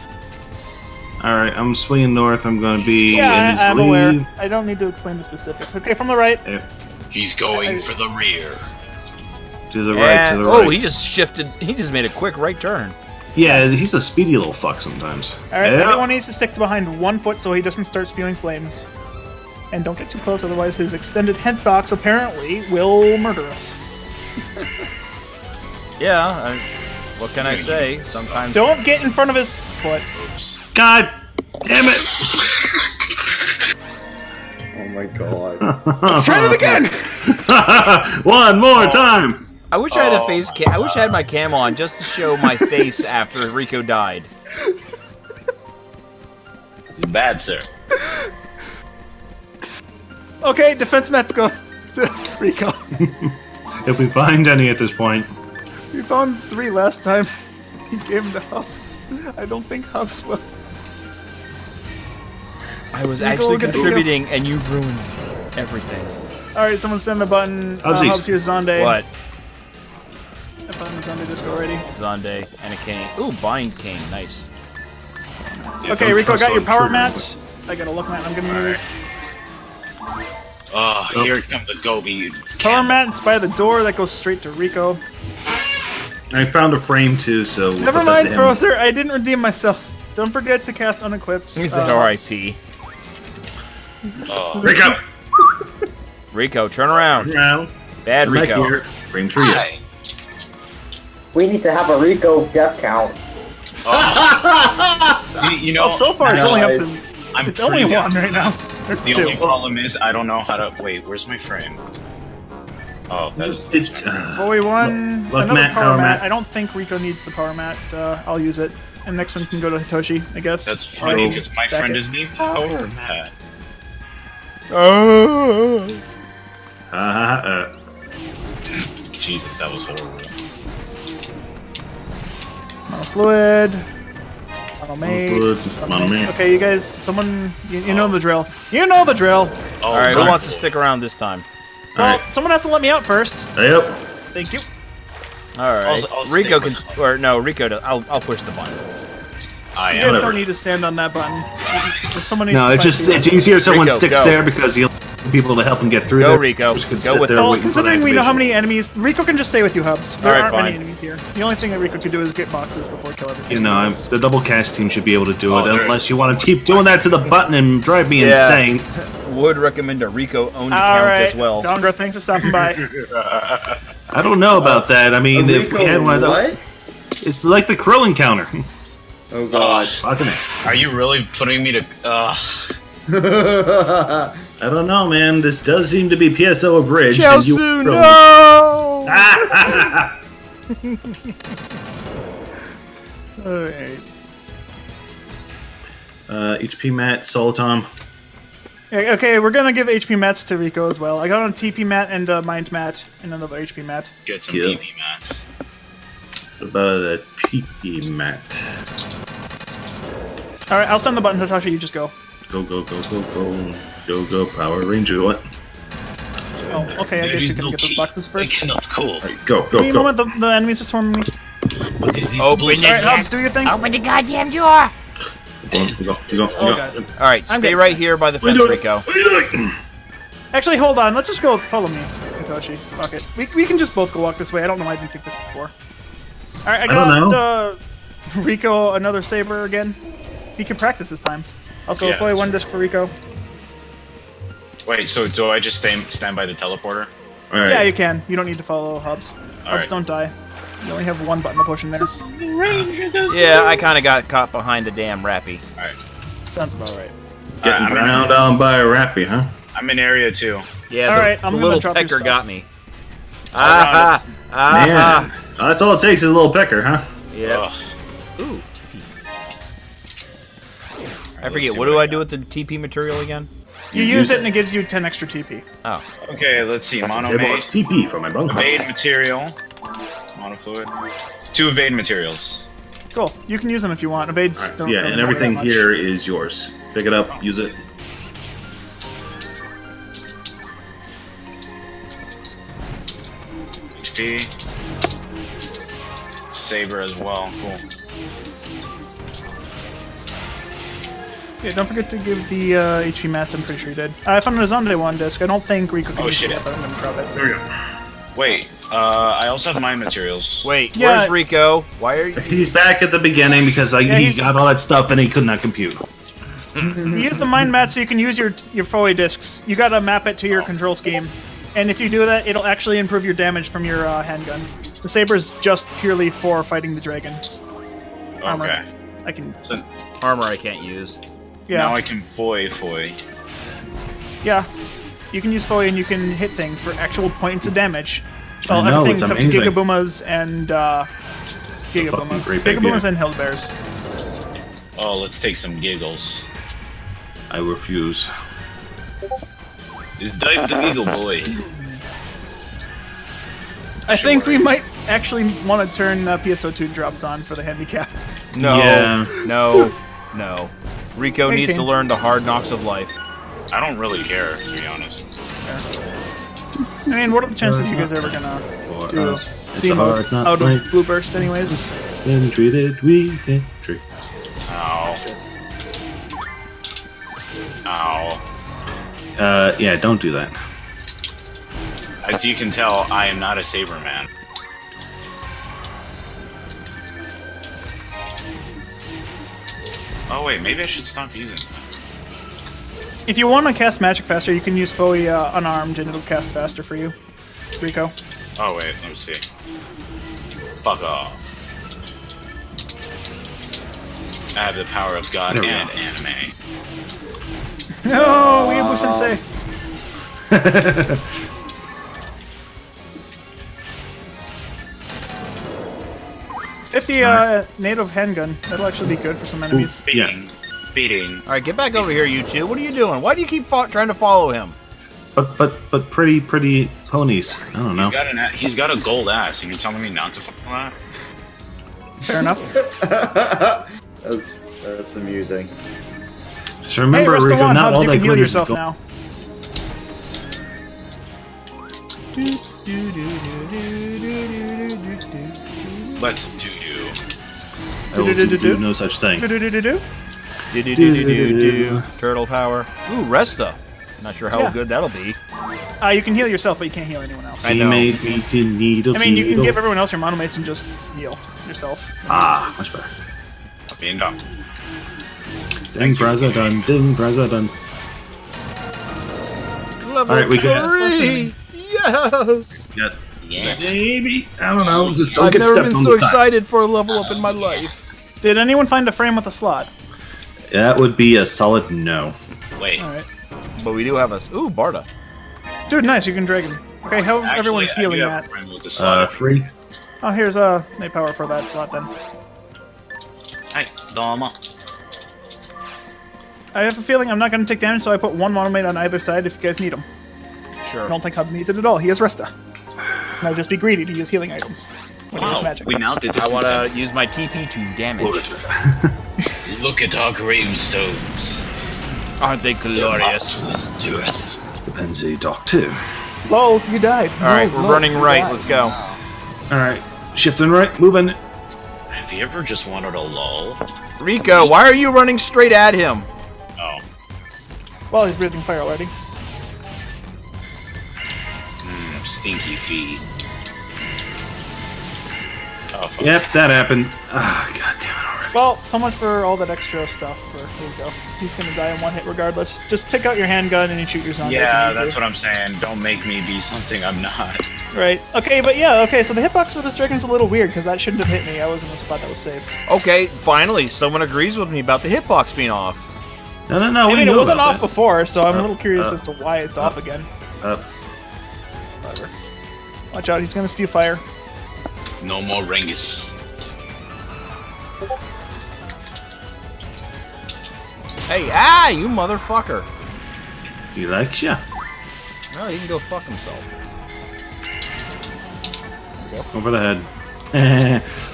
All right, I'm swinging north. I'm going to be in
Yeah,
his
I, I'm
lead.
aware. I don't need to explain the specifics. Okay, from the right.
he's going
I-
for the rear.
To the right, to the
oh,
right.
oh, he just shifted. He just made a quick right turn.
Yeah, he's a speedy little fuck sometimes.
All right,
Yeah.
everyone needs to stick to behind one foot so he doesn't start spewing flames. And don't get too close, otherwise his extended head box apparently will murder us.
Yeah. I, what can I say? Sometimes.
Don't get in front of his foot.
Oops.
God damn it!
Oh my god.
Let's try that again!
One more oh. time.
I wish I had a
Oh
face
my
cam. I wish I had my cam on just to show my face after Rico died.
It's bad, sir.
Okay, defense mats go to Rico.
If we find any at this point,
We found three last time. He gave them to Huffs. I don't think Huffs will.
I was actually
will get the
contributing, and you ruined everything.
Alright, someone send the button. Oh, Uh,
Hubsies.
Hubbs, here's Zonde.
What?
I found the Zonde already.
Zonde and a cane. Ooh, bind cane. Nice.
Okay, Rico, got your power mats. I got a look mat I'm gonna
Alright.
use.
Oh, here comes the Gobi.
Power mat is by the door that goes straight to Rico.
I found a frame too, so.
Never mind,
to him.
Frozer. I didn't redeem myself. Don't forget to cast unequipped.
He
uh,
said R.I.P.
Oh,
Rico,
Rico, turn around.
round.
Bad
Come back
Rico.
here. Frame for you.
hi.
We need to have a Rico death count.
You, you know,
Well, so far it's only up to.
I'm
It's only
pretty-
one right now.
The
two.
only problem is I don't know how to. Wait, where's my frame? Oh, that is.
Did- uh,
Well, we won
Look,
another
mat,
power,
power
mat.
mat.
I don't think Rico needs the power mat. Uh, I'll use it. And next one can go to Hitoshi, I guess.
That's funny because my
Back
friend
it.
is named Power Matt.
uh, uh,
Jesus, that was horrible.
Mono fluid. Mono maid.
fluid,
mono
mono
mace.
maid.
Okay, you guys, someone, you, you know the drill. You know the drill.
Oh,
All right, who wants to stick around this time?
Well,
Alright.
someone has to let me out first.
Yep.
Thank you.
All right,
I'll- I'll
Rico can,
with-
or no, Rico. Does, I'll I'll push the button.
I
You
am.
guys
whatever.
don't need to stand on that button. Just someone needs
No,
to
it's just it's easier if someone
Rico,
sticks
go.
there because you'll people to help him get through
Go,
there.
Rico.
Just could
Go
sit
with
there.
Well,
waiting
considering we know how many enemies, Rico can just stay with you, Hubs. There
Alright,
aren't
fine.
many enemies here. The only thing that Rico can do is get boxes before kill everything.
You know, I'm, the double cast team should be able to do
Oh,
it, unless you want to keep doing that to the button and drive me
Yeah.
insane.
Would recommend a Rico owned
All
account
right,
as well.
Dongra, thanks for stopping by.
I don't know about that. I mean, if we had one of those,
what?
it's like the krill encounter.
Oh god.
Fucking it.
Are you really putting me to? Ugh.
I don't know, man. This does seem to be PSO abridged. and you
Chelsea,
krill-
no!
Alright.
uh, HP mat, Solitom.
Okay, okay, we're gonna give HP mats to Rico as well. I got on a TP mat and a mind mat and another HP mat.
Get some
Yeah.
PP mats.
What about a PP mat?
Alright, I'll stun the button, Totasha, you just go.
Go, go, go, go, go. Go, go, Power Ranger. What?
Oh, okay, I
There
guess you can
no
get those
key.
boxes
I
first.
cannot call.
Alright, go,
Give me
go,
a
go.
moment, the, the enemies are swarming me.
What is this
Open
blue-
it.
Alright, Hobbs, do your thing.
Open the goddamn door!
Go, go, go,
Oh,
go.
God.
All right, stay right here by the
What are
fence,
you doing?
Rico.
What are you doing?
Actually, hold on. Let's just go. Follow me, Hitoshi. Fuck it. We, we can just both go walk this way. I don't know why I didn't think this before. All right, I
don't
got uh, Rico another saber again. He can practice this time. Also,
Yeah,
probably one disc for Rico.
Wait, so do I just stay, stand by the teleporter?
Alright.
Yeah, you can. You don't need to follow Hubs. Hubs
Alright.
don't die. You only have one button to push in there.
Yeah, I kind of got caught behind a damn rappy. Alright.
Sounds about right.
Getting
Alright, I'm
ground down by a rappy, huh?
I'm in area two.
Yeah,
All
the,
right, I'm
the little
drop
pecker got me.
I'll
Ah, ah,
Man, oh, that's all it takes is a little pecker, huh?
Yeah.
Ugh.
I forget. What do
I
I do with the TP material again?
You, use it and it gives you 10 extra TP.
Oh,
Okay, let's see. Mono
Table
made,
TP for my bunk.
evade material, mono fluid, two evade materials.
Cool. You can use them if you want. Evades
Alright,
don't
Yeah,
really
and everything here is yours. Pick it up, use it.
HP, saber as well. Cool.
Yeah, don't forget to give the uh, HP mats. I'm pretty sure you did. I found a Zonde one disc. I don't think Rico can
Oh, shit.
it yet, but I'm gonna drop it.
There we go.
Wait, uh, I also have mind materials.
wait.
Yeah.
Where's Rico? Why are you?
He's back at the beginning because like,
Yeah,
he
he's-
got all that stuff and he could not compute.
You use the mind mat so you can use your your Foie discs. You gotta map it to your control scheme, and if you do that, it'll actually improve your damage from your uh, handgun. The saber is just purely for fighting the dragon. armor.
Okay.
I can,
So
Armor I can't use.
Yeah,
now I can Foie Foie.
yeah. You can use Foie and you can hit things for actual points of damage.
I
Well,
know,
everything
it's
except
amazing.
Gigoboomas and uh,
fucking
Gigoboomas.
great Gigoboomas
and Hildebears.
Oh, let's take some giggles.
I refuse.
Is Dive the Eagle Boy?
I think we might actually want to turn uh, PSO2 drops on for the handicap.
No.
Yeah.
No. No. Rico
Hey,
needs to learn the hard knocks of life.
I don't really care, to be honest.
I mean, what are the chances you guys are ever gonna
For
do
us,
see
a hard
out
not
of
life.
Blue Burst anyways?
Been treated with victory.
Ow. Ow.
Uh, yeah, don't do that.
As you can tell, I am not a saber man. Oh wait, maybe I should stop using. it.
If you want to cast magic faster, you can use Foie uh, unarmed and it'll cast faster for you. Rico.
Oh wait, let me see. Fuck off. I have the power of God
There we
and
go.
anime.
No, Weeaboo Sensei. Fifty uh, native handgun. That'll actually be good for some enemies.
Yeah.
Beating. Beating.
All right, get back over here, you two. What are you doing? Why do you keep trying to follow him?
But but but pretty pretty ponies. I don't know.
He's got an a- he's got a gold ass, and you're telling me not to follow that?
Fair enough.
that's that's amusing.
Just remember,
hey, rest
Rico,
one,
not
Hubs,
all
you
that
can heal
is
yourself
gold.
now.
Let's do you.
I will do, no such thing.
Do do do do do do. Turtle power. Ooh, Resta. Not sure how
Yeah.
good that'll be.
Uh, you can heal yourself, but you can't heal anyone else.
I know.
made me to need a
I mean, you can give everyone else your monomates and just heal yourself.
Ah, much better.
Being done.
Ding, Braza done. Ding, Braza done.
Level
Alright, we got-
three. Yes.
Got
Yes.
maybe. I don't know. Just don't
I've
get
never
stepped
been
on
so excited for a level up in my life.
Did anyone find a frame with a slot?
That would be a solid no.
Wait.
Alright.
But we do have a ooh Barta.
Dude, nice, you can drag him. Okay, how's
Actually,
everyone's
I do
healing
have a
at?
friend with the slot
Uh,
of-
three.
Oh, here's uh, a power for that slot then.
Hey, Dama.
I have a feeling I'm not going to take damage, so I put one monomate on either side if you guys need them. I
Sure.
don't think Hub needs it at all. He has Resta. And I'll just be greedy to use healing items when he has
Wow,
magic.
we now did this.
I want to use my TP to damage.
Look at our gravestones.
Aren't they glorious?
Death.
Depends who you talk to.
Lol, you died.
All right,
Lol,
we're
lol,
running right.
died.
Let's go.
All right, shifting right, moving.
Have you ever just wanted a lull?
Rico, why are you running straight at him?
Oh,
Well, he's breathing fire already.
mm, stinky feet. Oh, fuck.
Yep, that happened. Ah, god damn it already.
Well, so much for all that extra stuff for Rico. He's gonna die in one hit regardless. Just pick out your handgun and you shoot your zombie.
Yeah, that's what I'm saying. Don't make me be something I'm not.
Right. Okay, but yeah, okay, so the hitbox for this dragon's a little weird, because that shouldn't have hit me. I was in a spot that was safe.
Okay, finally, someone agrees with me about the hitbox being off.
No, no, no.
I mean, it wasn't off
that.
before, so I'm a
Uh,
little curious
uh,
as to why it's off again.
Uh,
Watch out, he's gonna spew fire.
No more Rengus.
Hey, ah, you motherfucker.
he likes ya.
Well, he can go fuck himself.
Over the head.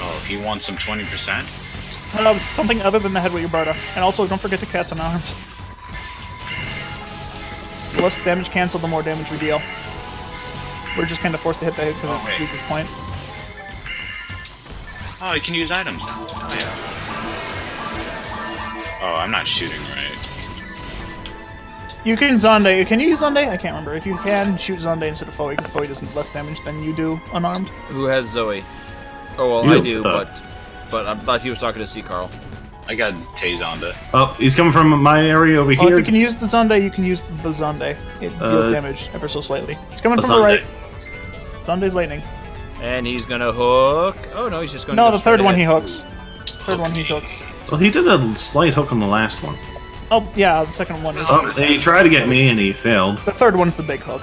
Oh, he wants some 20%?
Uh, something other than the head with your Barta. And also, don't forget to cast unarmed. The less damage cancel, the more damage we deal. We're just kind of forced to hit the hit because
Oh,
it's its weakest point.
Oh, you can use items now. Oh, yeah. Oh, I'm not shooting right.
You can Zonde. Can you use Zonde? I can't remember. If you can, shoot Zonde instead of Foie, because Foie does less damage than you do unarmed.
Who has Zoe? Oh, well,
You,
I do,
uh,
but but I thought he was talking to Ckarl.
I got Tazonda.
oh, he's coming from my area over
Well, if
here.
you can use the Zonde, you can use the Zonde. It deals
Uh,
damage ever so slightly. It's coming
the
from the right.
Zonde.
Zonde's lightning.
And he's gonna hook. Oh no, he's just gonna.
No,
go
the third
straight
one he hooks. Third one he hooks.
Well, he did a slight hook on the last one.
Oh, yeah, the second one is.
Oh, he tried to get me and he failed.
The third one's the big hook.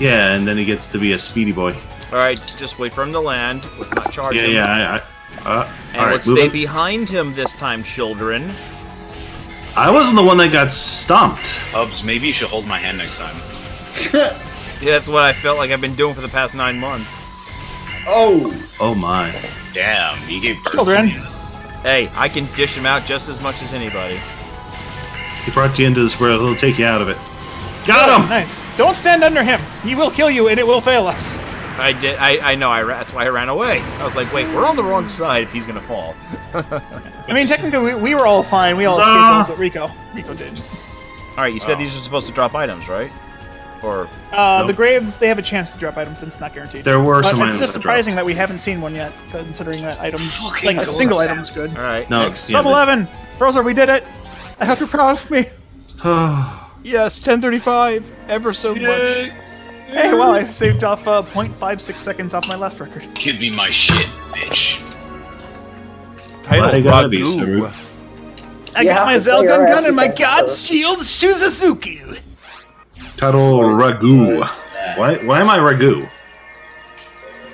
Yeah, and then he gets to be a speedy boy.
All right, just wait for him to land. Let's not charge
Yeah,
him.
yeah. I, I, uh,
And
all right,
let's stay
moving.
behind him this time, children.
I wasn't the one that got stomped.
Hubs, maybe you should hold my hand next time.
Yeah, that's what I felt like I've been doing for the past nine months.
Oh,
Oh my.
Damn, you gave birth
Children.
to me.
Hey, I can dish him out just as much as anybody.
He brought you into this world. He'll take you out of it.
Oh,
Got him.
Nice. Don't stand under him. He will kill you, and it will fail us.
I did. I, I know. I ra- that's why I ran away. I was like, wait, we're on the wrong side if he's gonna fall.
I mean, technically, we, we were all fine. We all escaped
Huzzah!
those, but Rico, Rico did.
All right, you said
Oh.
these are supposed to drop items, right? Or
Uh,
Nope.
The graves, they have a chance to drop items, and it's not guaranteed.
There were
But
some
it's
items
just surprising that we haven't seen one yet, considering that items,
Fucking
like a single
with
item's good.
all right,
No,
next.
yeah.
Sub 11! Frozer, we did it! I hope you're proud of me.
Yes, 1035. Ever so much.
Hey, wow, I saved off uh, 0.56 seconds off my last record.
Give me my shit, bitch.
Title
Why gotta be
I got my
to
Zelgun gun and my
off
God. Shield Suzaku!
Title Ragu. Why? Why am I Ragu?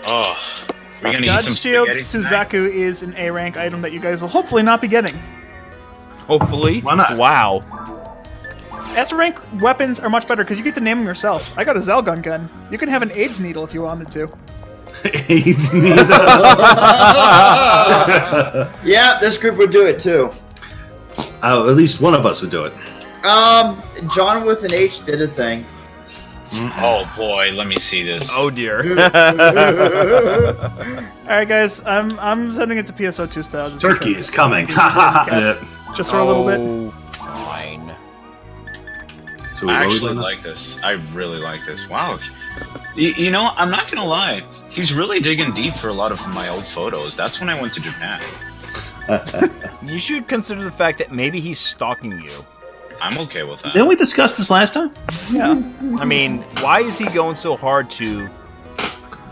Oh, we're gonna eat
God
some
Shield
spaghetti tonight?
Suzaku is an A rank item that you guys will hopefully not be getting.
Hopefully.
Why not?
Wow.
S rank weapons are much better because you get to name them yourself. I got a Zelgun gun. You can have an AIDS needle if you wanted to.
AIDS needle.
yeah, this group would do it too.
oh, at least one of us would do it.
Um, John with an H did a thing.
Oh boy, let me see this.
Oh dear.
All right, guys, I'm I'm sending it to PSO2 style. just
Turkey
because
is coming.
it's gonna be
Yeah.
cat- Just for a little bit.
Oh, fine.
So
I actually like this. I really like this. Wow. You, you know, I'm not gonna lie. He's really digging deep for a lot of my old photos. That's when I went to Japan.
You should consider the fact that maybe he's stalking you.
I'm okay with that.
Didn't we discuss this last time?
Yeah.
I mean, why is he going so hard to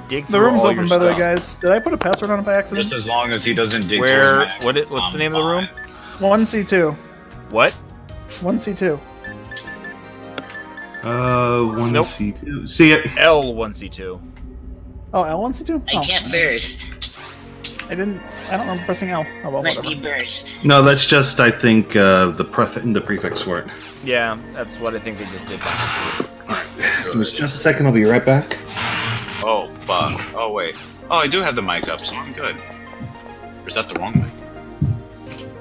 dig
The room's
all
open,
your
by the way, guys. Did I put a password on it by accident?
Just as long as he doesn't dig
Where-
my
what it- what's the
I'm
name of the room?
One C two.
What?
One C two.
Uh, 1C2. See it.
L1C2.
Oh, L one C two.
I can't burst.
I didn't. I don't remember pressing L. Oh well,
Let
whatever.
burst.
No, that's just I think uh, the pref the prefix for it.
Yeah, that's what I think they just did.
Alright, give us just a second. I'll be right back.
Oh, fuck. Oh, wait. Oh, I do have the mic up, so I'm good. Or is that the wrong mic?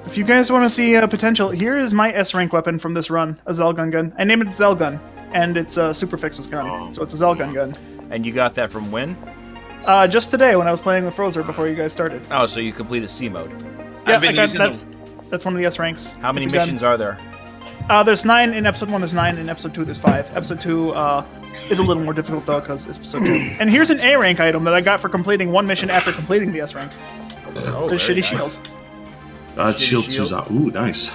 If you guys want to see uh, potential, here is my S rank weapon from this run, a Zelgun gun. I named it Zelgun, and it's a super fixus gun,
Oh.
so it's a Zelgun gun.
And you got that from when?
Uh, just today when I was playing with Frozer before you guys started.
Oh, so you completed C mode.
Yeah,
I've been
I got,
using the-
that's that's one of the S ranks.
How many
It's a gun.
missions are there?
Uh, there's nine in episode one. There's nine in episode two. There's five. Episode two uh, is a little more difficult though because episode two. And here's an A rank item that I got for completing one mission after completing the S rank.
Oh,
It's a shitty
nice.
shield.
Uh,
Shitty
shield
shield.
out. Ooh, nice.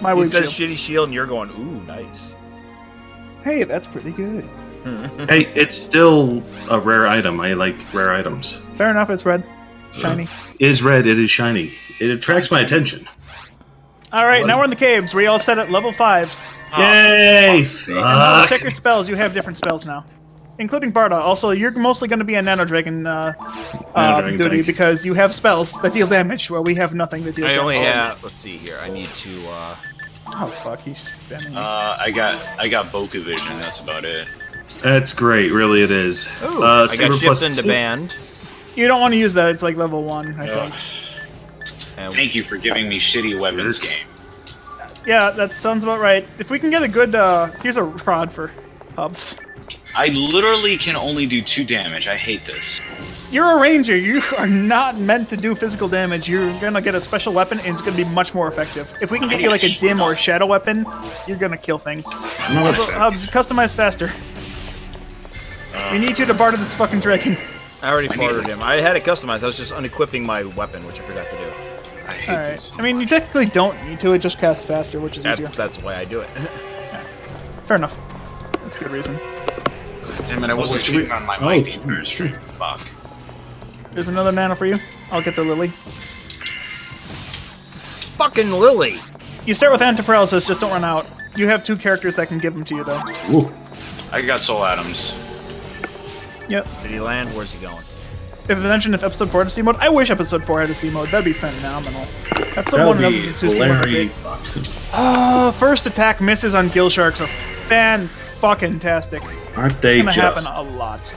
My
He says
shield.
shitty shield, and you're going, ooh, nice.
Hey, that's pretty good.
Hey, it's still a rare item. I like rare items.
Fair enough. It's red, shiny.
It is red. It is shiny. It attracts my attention.
All right, now we're in the caves. We all set at level five.
Yay!
And
Fuck.
check your spells. You have different spells now, including Barda. Also, you're mostly going to be a Nano Dragon uh, uh,
Dragon
duty
tank.
because you have spells that deal damage, while we have nothing that deals
I only
damage.
have. Let's see here. I need to. uh...
Oh fuck, he's spamming. me.
Uh, I got I got Boku Vision. That's about it.
That's great. Really, it is.
Ooh,
uh,
I got
plus
shipped into
two.
band.
you don't want to use that. It's like level one, I
Ugh.
think.
And
Thank you for giving me shitty weapons game.
Yeah, that sounds about right. If we can get a good, uh, here's a rod for hubs.
I literally can only do two damage. I hate this.
You're a ranger. You are not meant to do physical damage. You're gonna get a special weapon, and it's gonna be much more effective. If we can get you like a dim or a shadow weapon, you're gonna kill things. Also, hubs, customize faster. We need you to barter this fucking dragon.
I already bartered him. I had it customized. I was just unequipping my weapon, which I forgot to do.
I hate
All right.
this.
I mean, you technically don't need to. It just casts faster, which is easier.
That's, that's why I do it.
Fair enough. That's a good reason.
God damn it! I wasn't
wait, should we-
on my
Oh,
mic.
it's-
either. Fuck.
There's another nano for you. I'll get the lily.
Fucking Lily!
You start with antiparalysis, just don't run out. You have two characters that can give them to you, though.
Ooh.
I got Soul Atoms.
Yep.
Did he land? Where's he going?
If I mentioned if episode 4 had a C mode, I wish episode 4 had a C mode. That'd be phenomenal. Episode
That
1
would
and
be
episode 2 C mode are
Larry.
Oh, first attack misses on Guil Sharks are fan fucking tastic.
Aren't they
It's gonna
just?
happen a lot.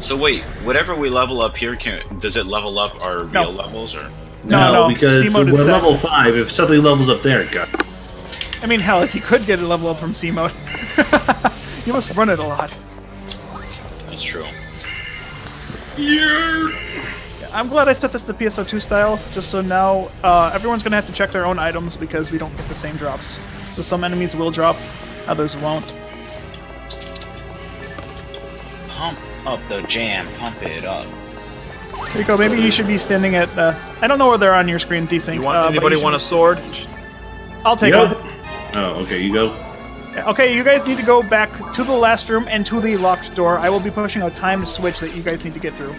So wait, whatever we level up here, can does it level up our
No.
real levels or?
No, no,
because
C-mode is
we're
set.
level five. If something levels up there, God.
I mean, hell, if you could get a level up from C mode, you must run it a lot.
That's true.
I'm glad I set this to PSO2 style, just so now uh, everyone's gonna have to check their own items because we don't get the same drops. So some enemies will drop, others won't.
Pump up the jam. Pump it up.
Rico, maybe you should be standing at. Uh, I don't know where they're on your screen, desync.
You want
uh,
anybody
you
want a sword?
I'll take
You
one.
go? Oh, okay. You go.
Yeah, Okay, you guys need to go back to the last room and to the locked door. I will be pushing a timed switch that you guys need to get through.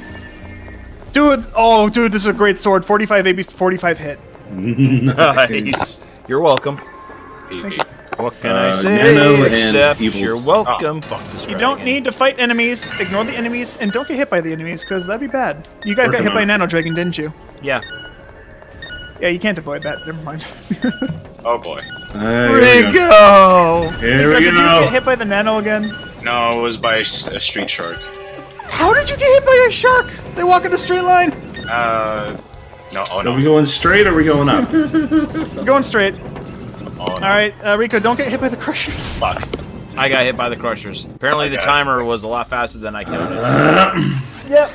Dude, oh, dude, this is a great sword. 45 AB, 45 hit.
Nice. You're welcome.
PvP.
What can
Uh,
I say
Nano and
except
Evil.
you're welcome? Fuck this
You don't need to fight enemies. Ignore the enemies and don't get hit by the enemies because that'd be bad. You guys got
Working
hit by
on it.
Nano Dragon, didn't you?
Yeah.
Yeah, you can't avoid that. Never mind.
Oh boy.
Uh, here we go.
Rico!
Here
Rico,
we
did you get hit by the Nano again?
No, it was by a street shark.
How did you get hit by a shark? They walk in a straight line.
Uh, no. Oh no.
Are we going straight or are we going up?
Going straight.
Oh, no.
All right, uh, Rico, don't get hit by the crushers.
Fuck.
I got hit by the crushers. Apparently the
Okay.
timer was a lot faster than I counted.
Yep.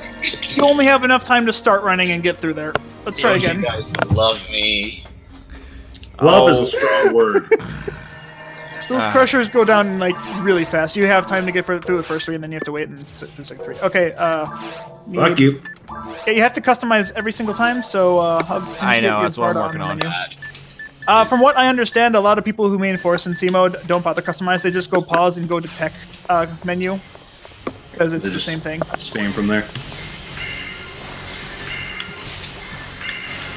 You only have enough time to start running and get through there. Let's try
You
again.
guys love me.
Love
Oh.
is a strong word.
Those
Ah.
crushers go down like really fast. You have time to get for- through the first three, and then you have to wait and sit through second three. Okay. Uh,
Fuck you.
Yeah, you have to customize every single time. So uh, Hubs.
I know, that's what I'm working
the
on.
menu. Uh, from what I understand, a lot of people who main force in C mode don't bother customize. They just go pause and go to tech uh, menu because it's
They
the same thing.
Spam from there.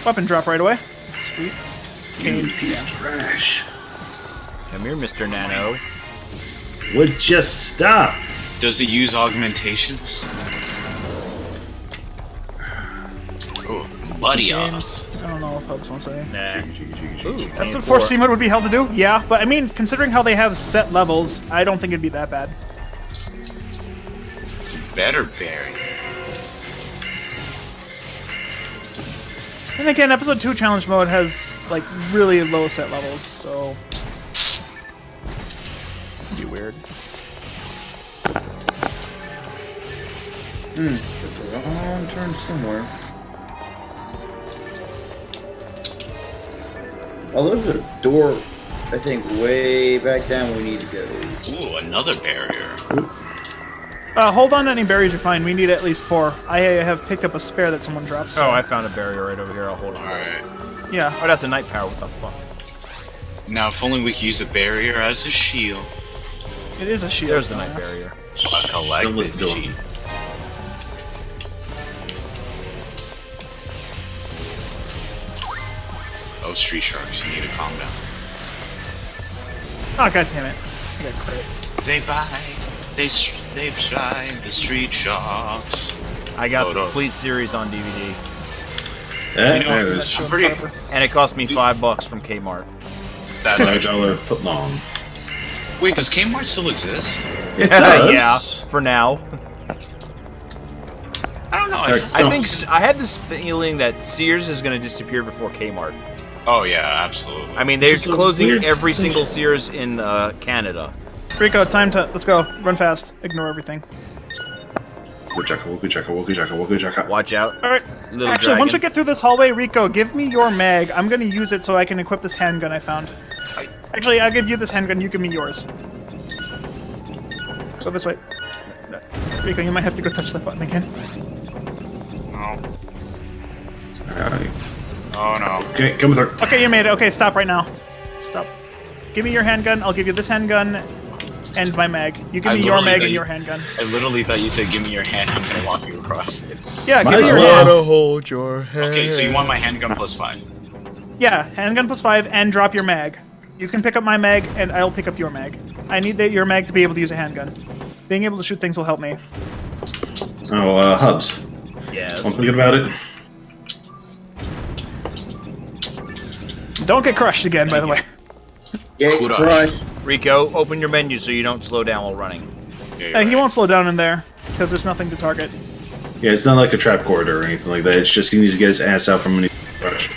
Weapon drop right away. Sweet.
You piece of trash.
Come here, Mr. Nano.
Would just stop.
Does it use augmentations? Oh, buddy. uh,
Games. I don't know if Hubs wants any.
Nah. Ooh,
That's
Cane
what Force
Four.
C mode would be held to do? Yeah, but I mean, considering how they have set levels, I don't think it'd be that bad.
It's a better berry.
And again, episode 2 challenge mode has, like, really low set levels, so. It'd be weird.
Hmm. Took a wrong turn somewhere. Oh, there's a door, I think, way back down we need to go.
Ooh, another barrier.
Uh, hold on to any berries you find. We need at least four. I have picked up a spare that someone dropped. so-
Oh, I found a barrier right over here. I'll hold on.
Alright.
Yeah.
Oh, that's a night power. What the fuck?
Now, if only we could use a barrier as a shield.
It is a shield.
There's the night
dumbass.
barrier.
A
Still
collective
was
shield. Oh, street sharks, you need to calm down.
Oh, god damn it. I got credit.
They buy, they sh- they shine the street sharks.
I got
Hold
the
on.
complete series on DVD,
You know,
there it
That
is.
pretty-
and it cost me five bucks from Kmart.
That's
Five dollar foot long.
Wait, does Kmart still exist?
It does.
yeah, for now.
I don't know. I
Alright.
f-
I think s- I had this feeling that Sears is going to disappear before Kmart.
oh yeah, absolutely.
I mean, they're
Which is a
closing every single Sears in uh, Canada.
Rico, time to. Let's go. Run fast. Ignore everything.
Wookachaka, wookachaka, wookachaka, wookachaka.
Watch out,
Alright. Actually,
dragon.
once we get through this hallway, Rico, give me your mag. I'm gonna use it so I can equip this handgun I found. Actually, I'll give you this handgun, you give me yours. Go this way. Rico, you might have to go touch that button again.
No.
Alright.
Oh no.
Okay, come with her.
Okay, you made it. Okay, stop right now. Stop. Give me your handgun, I'll give you this handgun and my mag. You give me your mag and
you-
your handgun.
I literally thought you said, "Give me your hand. I'm gonna walk you across it."
Yeah, give
Might
me
as
your
well.
hand.
hold your hand.
Okay, so you want my handgun plus five?
Yeah, handgun plus five and drop your mag. You can pick up my mag and I'll pick up your mag. I need that your mag to be able to use a handgun. Being able to shoot things will help me.
Oh, uh, Hubs.
Yes.
I'm thinking about it.
Don't get crushed again, by the way.
Get
Kudos.
crushed.
Rico, open your menu so you don't slow down while running.
Yeah, you're
Uh, he
right.
won't slow down in there because there's nothing to target.
Yeah, it's not like a trap corridor or anything like that. It's just he needs to get his ass out from any rush.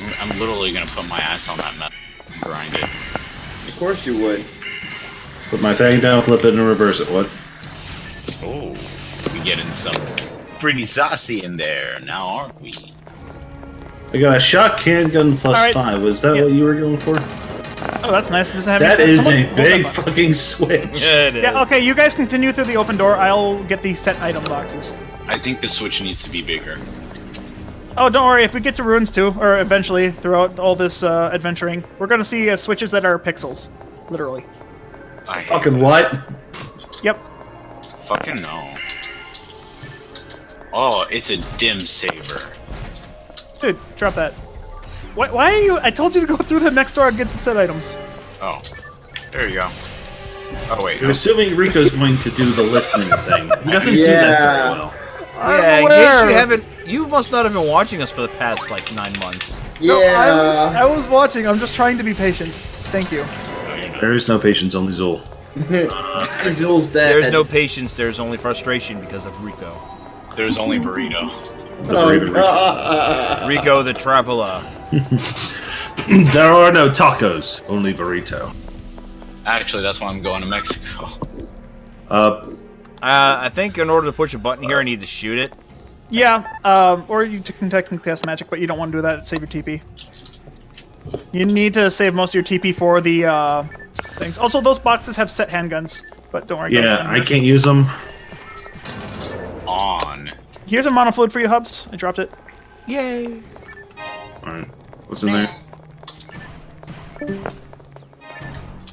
I'm, I'm literally gonna put my ass on that map. and Grind it.
Of course you would.
Put my thing down, flip it, and reverse it. What?
Oh, we getting some pretty saucy in there now, aren't we?
I got a shot handgun plus
Alright.
five. Was that
Yeah.
what you were going for?
Oh, that's nice. Does it have
That is
someone-
a big fucking switch.
it is.
Yeah, okay, you guys continue through the open door. I'll get the set item boxes.
I think the switch needs to be bigger.
Oh, don't worry. If we get to ruins too, or eventually throughout all this uh, adventuring, we're gonna see uh, switches that are pixels, literally.
I
Fucking
this.
what?
Yep.
Fucking no. Oh, it's a dim saber.
Dude, drop that. Why, why are you? I told you to go through the next door and get the set items.
Oh, there you go. Oh wait,
I'm
no. Oh.
assuming Rico's going to do the listening thing. He doesn't do that very well.
Yeah, in case you haven't, you must not have been watching us for the past like nine months.
No, I was, I was watching. I'm just trying to be patient. Thank you.
No, you're not.
There is no patience, only Zool.
Azul's dead.
There's no patience. There's only frustration because of Rico.
There's only burrito.
The
Oh,
Rico.
Rico the traveler.
there are no tacos, only burrito.
Actually, that's why I'm going to Mexico.
Uh,
Uh, I think in order to push a button here, I need to shoot it.
Yeah, um, or you can technically cast magic, but you don't want to do that. Save your TP. You need to save most of your TP for the uh, things. Also, those boxes have set handguns, but don't worry.
yeah, I can't use them.
On.
Here's a monofluid for you, Hubs. I dropped it.
Yay!
Alright, what's in there?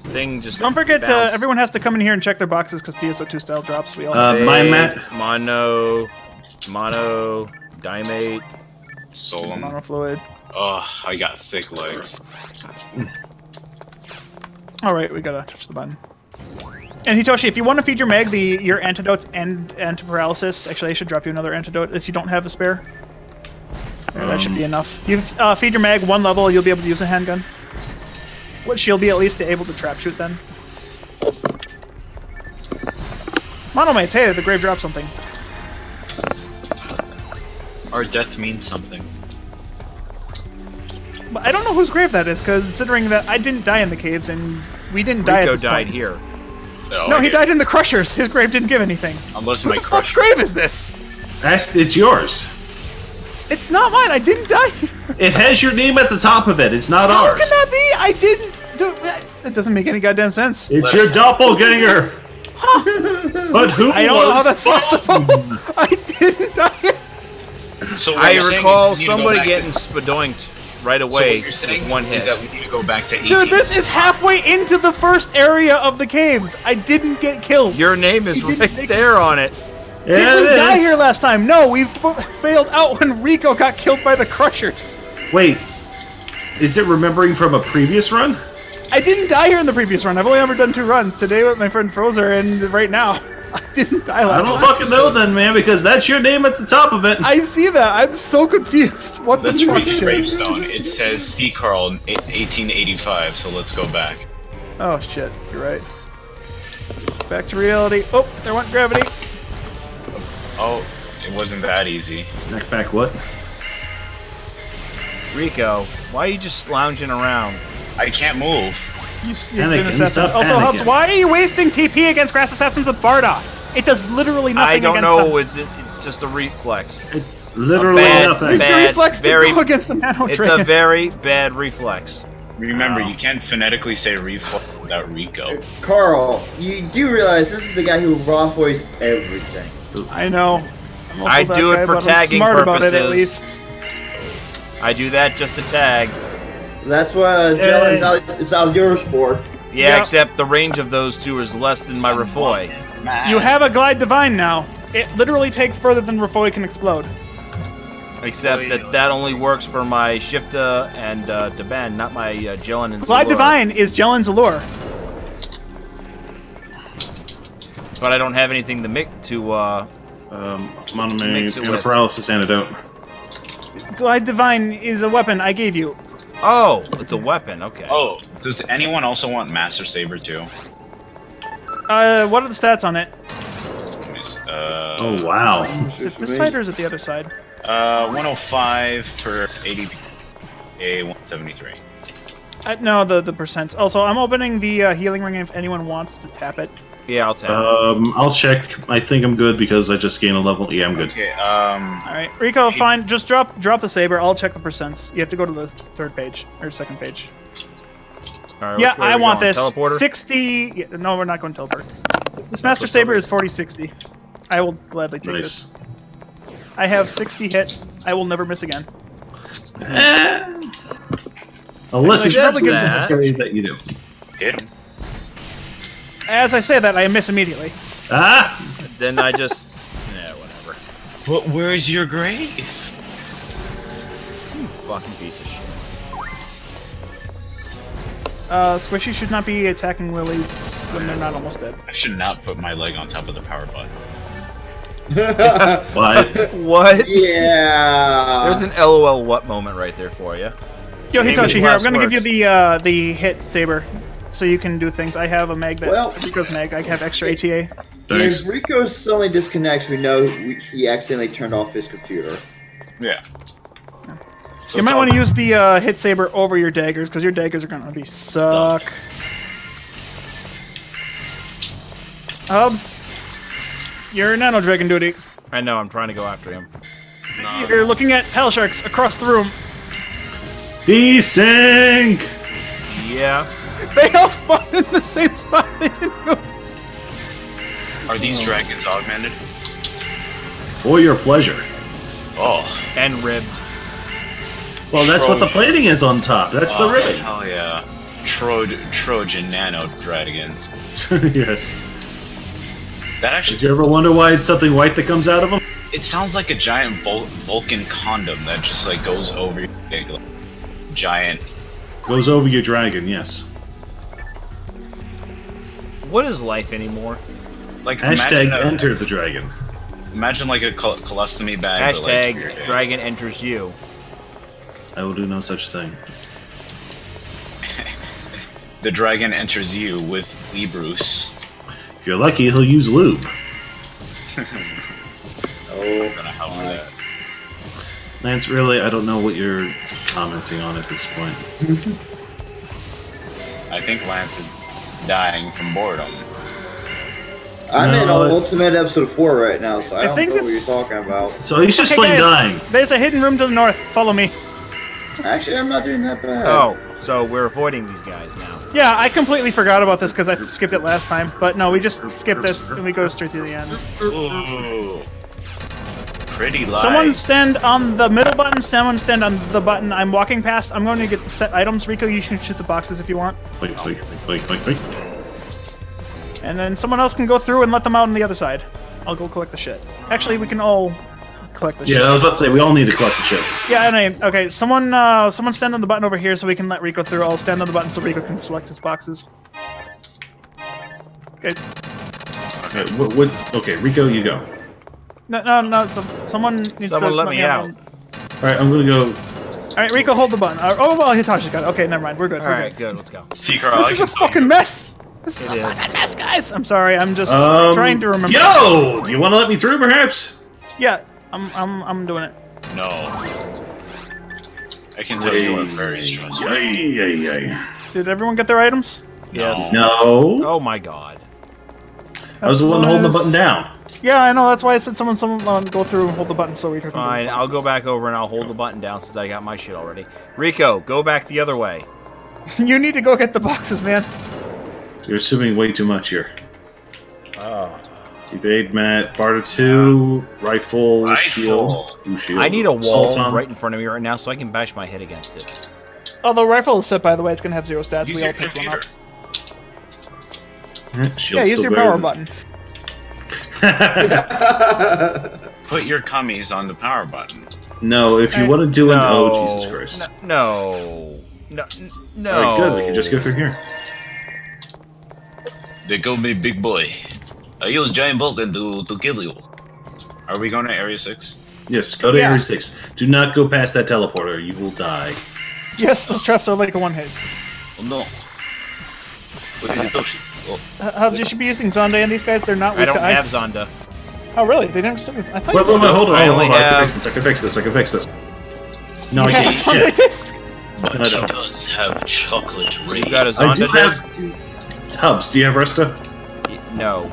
Thing just.
Don't forget to. Everyone has to come in here and check their boxes because PSO2 style drops. We all.
Uh, my
Big,
mat.
Mono. Mono. Dimate.
Solum.
monofluid.
Oh, I got thick legs.
All right, we gotta touch the button. And Hitoshi, if you want to feed your Mag the your antidotes and anti-paralysis, actually, I should drop you another antidote if you don't have a spare. There, that should be enough. You uh, feed your Mag one level, you'll be able to use a handgun. Which she'll be at least able to trap shoot then. Monomate, hey, the grave dropped something.
Our death means something.
But I don't know whose grave that is, because considering that I didn't die in the caves and we didn't die at
Rico
this
died
point.
here.
No, he
okay.
died in the Crushers. His grave didn't give anything.
Unless
Who
my
the fuck's
crush.
grave is this?
Ask, it's yours.
It's not mine. I didn't die.
It has your name at the top of it. It's not
How
ours.
How can that be? I didn't do that. That doesn't make any goddamn sense.
It's
Let
your
us-
doppelganger. but who?
I don't know how that's possible. I didn't die.
So
I
you're saying
recall
is we need to go
somebody
back to-
getting spadoinked right
So what
away
you're saying
with one
is that we need to go back to 18.
Dude, this is halfway into the first area of the caves. I didn't get killed.
Your name is
He didn't
right
make-
there on it.
Yeah,
Did we
it
die
is.
here last time? No, we f- failed out when Rico got killed by the Crushers.
Wait, is it remembering from a previous run?
I didn't die here in the previous run. I've only ever done two runs. Today with my friend Frozer, and right now. I didn't die
I don't
time.
fucking know then, man, because that's your name at the top of it.
I see that. I'm so confused. What the
Let's
fuck
read the gravestone. It says Ckarl, 1885. So let's go back.
Oh shit, you're right. Back to reality. Oh, there went gravity.
Oh, it wasn't that easy.
Snack back what?
Rico, why are you just lounging around?
I can't move.
You, s- you've
Panicking,
been assassin.
stop
Also, Hubs, why are you wasting TP against Grass Assassins with Bardock? It does literally nothing
I don't
against
know.
them.
It's, it's just a reflex.
It's literally
bad-
nothing.
Use your
bad,
reflex
very-
to go against the Nano
It's
Dragon.
a very bad reflex.
Remember,
Wow.
you can't phonetically say reflex without Rico.
Uh, Carl, you do realize this is the guy who raw voice everything.
I know. I'm also
do it
guy,
for tagging
smart about it at
purposes.
least.
I do that just to tag.
That's what uh,
Yay.
Jellen's all, it's all yours for.
Yeah,
Yep.
except the range of those two is less than my Rafoie.
You have a Glide Divine now. It literally takes further than Rafoie can explode.
Except that that only works for my Shifta and uh, Deband, not my uh, Jellen and
Glide
Zalure.
Divine is Jellen's allure.
But I don't have anything to make to. Uh,
Um,
Mix it
and a paralysis antidote.
Glide Divine is a weapon I gave you.
Oh, it's a weapon. Okay.
Oh, does anyone also want Master Saber too?
Uh, what are the stats on it?
Uh,
Oh wow.
Is it this side or is it the other side?
Uh, 105 for 80. A 173.
Uh, no, the the percents. Also, I'm opening the uh, healing ring if anyone wants to tap it.
Yeah, I'll tap.
Um, I'll check. I think I'm good because I just gained a level. Yeah, I'm good.
Okay, um,
All right, Rico, fine. Just drop drop the saber. I'll check the percents. You have to go to the third page or second page.
All right,
yeah,
which way are
I want
going?
this.
Teleporter.
60. Yeah, no, we're not going teleport. This Master Saber
over.
is 4060. I will gladly take
Nice.
this. I have 60 hit. I will never miss again.
Unless it's
Actually,
probably good to
necessary that you do.
hit him.
As I say that, I miss immediately.
Ah!
Then I just. yeah, whatever.
But where's your grave?
You fucking piece of shit.
Uh, Squishy should not be attacking lilies when they're not almost dead.
I should not put my leg on top of the power button.
But
What?
yeah.
There's an LOL what moment right there for you.
Yo,
Famous
Hitoshi, here, I'm gonna give you the uh, the hit saber, so you can do things. I have a mag that
Well-
Rico's mag. I have extra ATA.
thanks.
If Rico suddenly disconnects, we know he accidentally turned off his computer.
Yeah. So
you might want to use the uh, hit saber over your daggers because your daggers are gonna be suck. Hubs, you're nano dragon duty.
I know, I'm trying to go after him.
You're looking at hell sharks across the room.
Desync!
Yeah.
They all spawned in the same spot. They didn't move.
Are these dragons augmented?
For your pleasure.
Oh.
And rib.
Well, that's what the plating is on top. That's the
oh,
ribbon.
Hell yeah. Troj Trojan nano dragons.
yes.
That actually.
Did
actually,
you ever wonder why it's something white that comes out of them?
it sounds like a giant Vul- Vulcan condom that just like goes over your dick. Like, giant.
Goes over your dragon, yes.
What is life anymore?
Like
Hashtag
imagine, a-
enter the dragon.
imagine like a col- colostomy bag. but, like,
Hashtag dragon enters you.
I will do no such thing.
The dragon enters you with Lee Bruce.
If you're lucky, he'll use lube.
Oh,
Gonna help with that.
Lance, really, I don't know what you're commenting on at this point.
I think Lance is dying from boredom.
I'm in
No, it-
Ultimate Episode 4 right now, so I,
I
don't
think
know what you're talking about.
So he's just
Okay,
plain
guys,
dying.
There's a hidden room to the north. Follow me.
Actually, I'm not doing that bad.
Oh, so we're avoiding these guys now.
Yeah, I completely forgot about this because I skipped it last time. But no, we just skip this and we go straight to the end.
Ooh. Pretty light.
Someone stand on the middle button. Someone stand on the button I'm walking past. I'm going to get the set items. Rico, you can shoot the boxes if you want.
Wait, wait, wait, wait, wait.
And then someone else can go through and let them out on the other side. I'll go collect the shit. Actually, we can all collect the shit.
Yeah, I was about to say we all need to collect the shit.
Yeah, I mean, okay, someone uh, someone stand on the button over here so we can let Rico through. I'll stand on the button so Rico can select his boxes. Guys,
Okay, what, what, okay, Rico, you go.
No, no, no. So, someone needs
Someone
to
let me
have
out.
All right, I'm gonna go.
All right, Rico, hold the button. Uh, oh well, Hitachi's got it. Okay, never mind. We're good.
All
we're
right,
good.
good. Let's go.
See, Ckarl, I
This is a fucking
you-
mess. This is
It
a
is.
fucking mess, guys. I'm sorry. I'm just
Um,
trying to remember.
Yo, do you want to let me through, perhaps?
Yeah, I'm, I'm, I'm doing it.
No. I can tell you are very stressed.
Yay, yay, yay.
Did everyone get their items?
Yes.
No,
Oh my god.
I was the one holding the button down.
Yeah, I know. That's why I said someone, someone go through and hold the button so Rico can. get his
Fine, I'll go back over and I'll hold the button down since I got my shit already. Rico, go back the other way.
you need to go get the boxes, man.
You're assuming way too much here.
Oh.
Evade Mat, barter two, rifle,
Rifle.
shield. Shield.
I need a wall
Sultan.
right in front of me right now so I can bash my head against it.
Although rifle is set, by the way, it's gonna have zero stats.
Use
we all picked one up.
computer.
Eh,
Yeah, use your power
better
button.
Than-
Put your cummies on the power button.
no, if you
Alright.
want to do an oh,
no.
oh Jesus Christ.
No. No. No.
Alright, good. We can just go through here.
They call me Big Boy. I use Giant Vulcan to, to kill you. Are we going to Area 6?
Yes, go to
Yeah.
Area Six. Do not go past that teleporter. You will die.
Yes, those traps are like a one hit.
Oh no. What is it, Toshi?
Hubs, you should be using Zonde and these guys. They're not
I don't
to
have
ice.
Zonde.
Oh, really? They didn't. I thought
Wait,
you
wait, wait, hold on,
I
hold on,
only
hold on. I can fix this. I can fix this. I can fix this. No, I
Yeah,
can't.
Zonde
Shit.
disc.
but
I
she does have chocolate rain.
You got a
I do
Zonde disc?
have hubs. Do you have Resta?
No.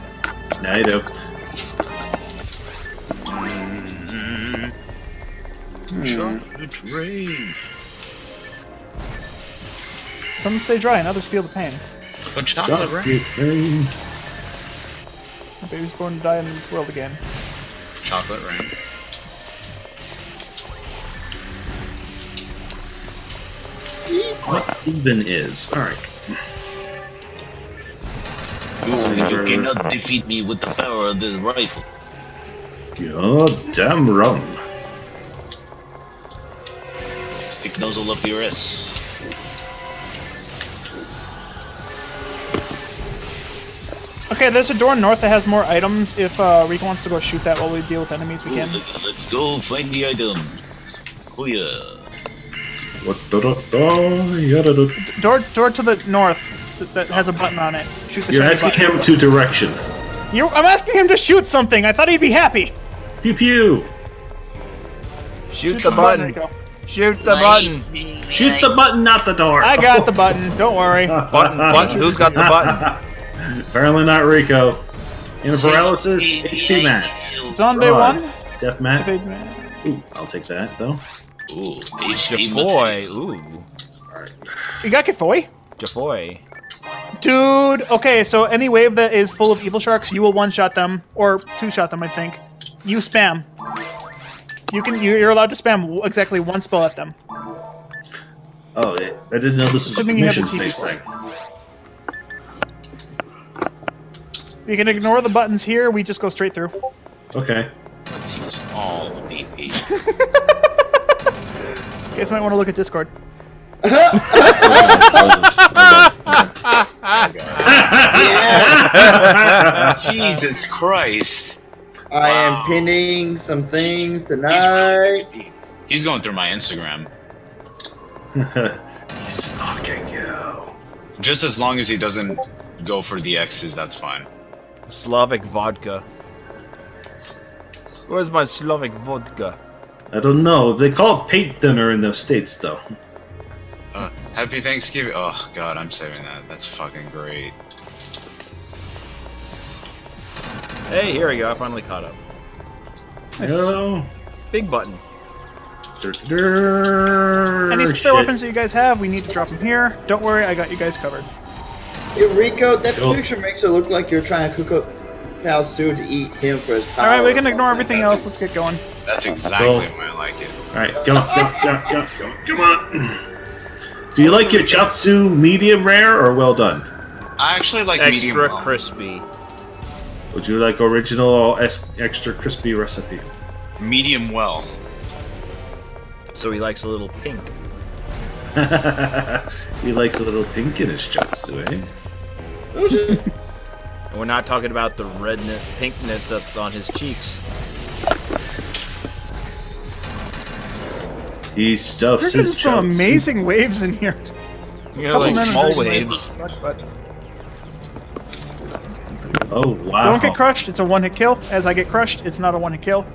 No, I do.
Mm, Chocolate rain.
Some stay dry and others feel the pain.
But chocolate rain.
Rain.
My baby's born to die in this world again.
Chocolate rain.
What even is? Alright.
You, you cannot defeat me with the power of the rifle.
You're damn wrong.
Stick nozzle up your ass.
Okay, there's a door north that has more items. If uh, Rico wants to go shoot that while we deal with enemies, we can.
Let's go find the item. Oh yeah.
What da da da yada da.
Door, door to the north that, that has a button on it. Shoot the
You're asking
button.
him to direction.
You, I'm asking him to shoot something. I thought he'd be happy.
Pew pew.
Shoot the button.
Rico.
Shoot the button.
Shoot the button, not the door.
I got the button. Don't worry.
Button, button. Who's got the button?
Apparently not Rico. In a paralysis, HP Mat.
Zonde
Rod.
one.
Death Matt.
Evade man.
Ooh, I'll take that though.
Ooh, HP
Jafoy.
material.
Ooh.
You got Kifoy?
Jafoy.
Dude, okay, so any wave that is full of evil sharks, you will one-shot them, or two-shot them, I think. You spam. You can, you're allowed to spam exactly one spell at them.
Oh, I I didn't know this was a
Assuming you have the
missions based
TP
thing.
You can ignore the buttons here, we just go straight through.
Okay.
Let's use all the BP.
You guys might want to look at Discord.
Jesus Christ.
I
Wow.
am pinning some things
He's
tonight.
digging deep. He's going through my Instagram.
He's stalking you.
Just as long as he doesn't go for the X's, that's fine.
Slavic vodka. Where's my Slavic vodka?
I don't know. They call it paint thinner in the states, though.
Uh, happy Thanksgiving. Oh god, I'm saving that. That's fucking great.
Hey, here we go. I finally caught up.
Nice.
Hello.
Big button.
Any spare weapons that you guys have, we need to drop them here. Don't worry, I got you guys covered.
Hey, Rico, that
Cool.
picture makes it look like you're trying to cook up Pal Su to eat him for his power.
All right, we can
or
ignore everything
That's
else. Let's get going.
That's exactly
Cool.
why I like it.
Alright, go, go, go, go, go. Come on. Do you like your chatsu medium rare or well done?
I actually like medium
Extra
well.
crispy.
Would you like original or es- extra crispy recipe?
Medium well.
So he likes a little pink.
he likes a little pink in his chatsu, eh?
Oh, shit.
And we're not talking about the redness, pinkness that's on his cheeks.
He stuffs
There's been
his
some
chatsu.
amazing waves in here.
You know,
Couple
like small waves.
Oh wow!
Don't get crushed. It's a one-hit kill. As I get crushed, it's not a one-hit kill.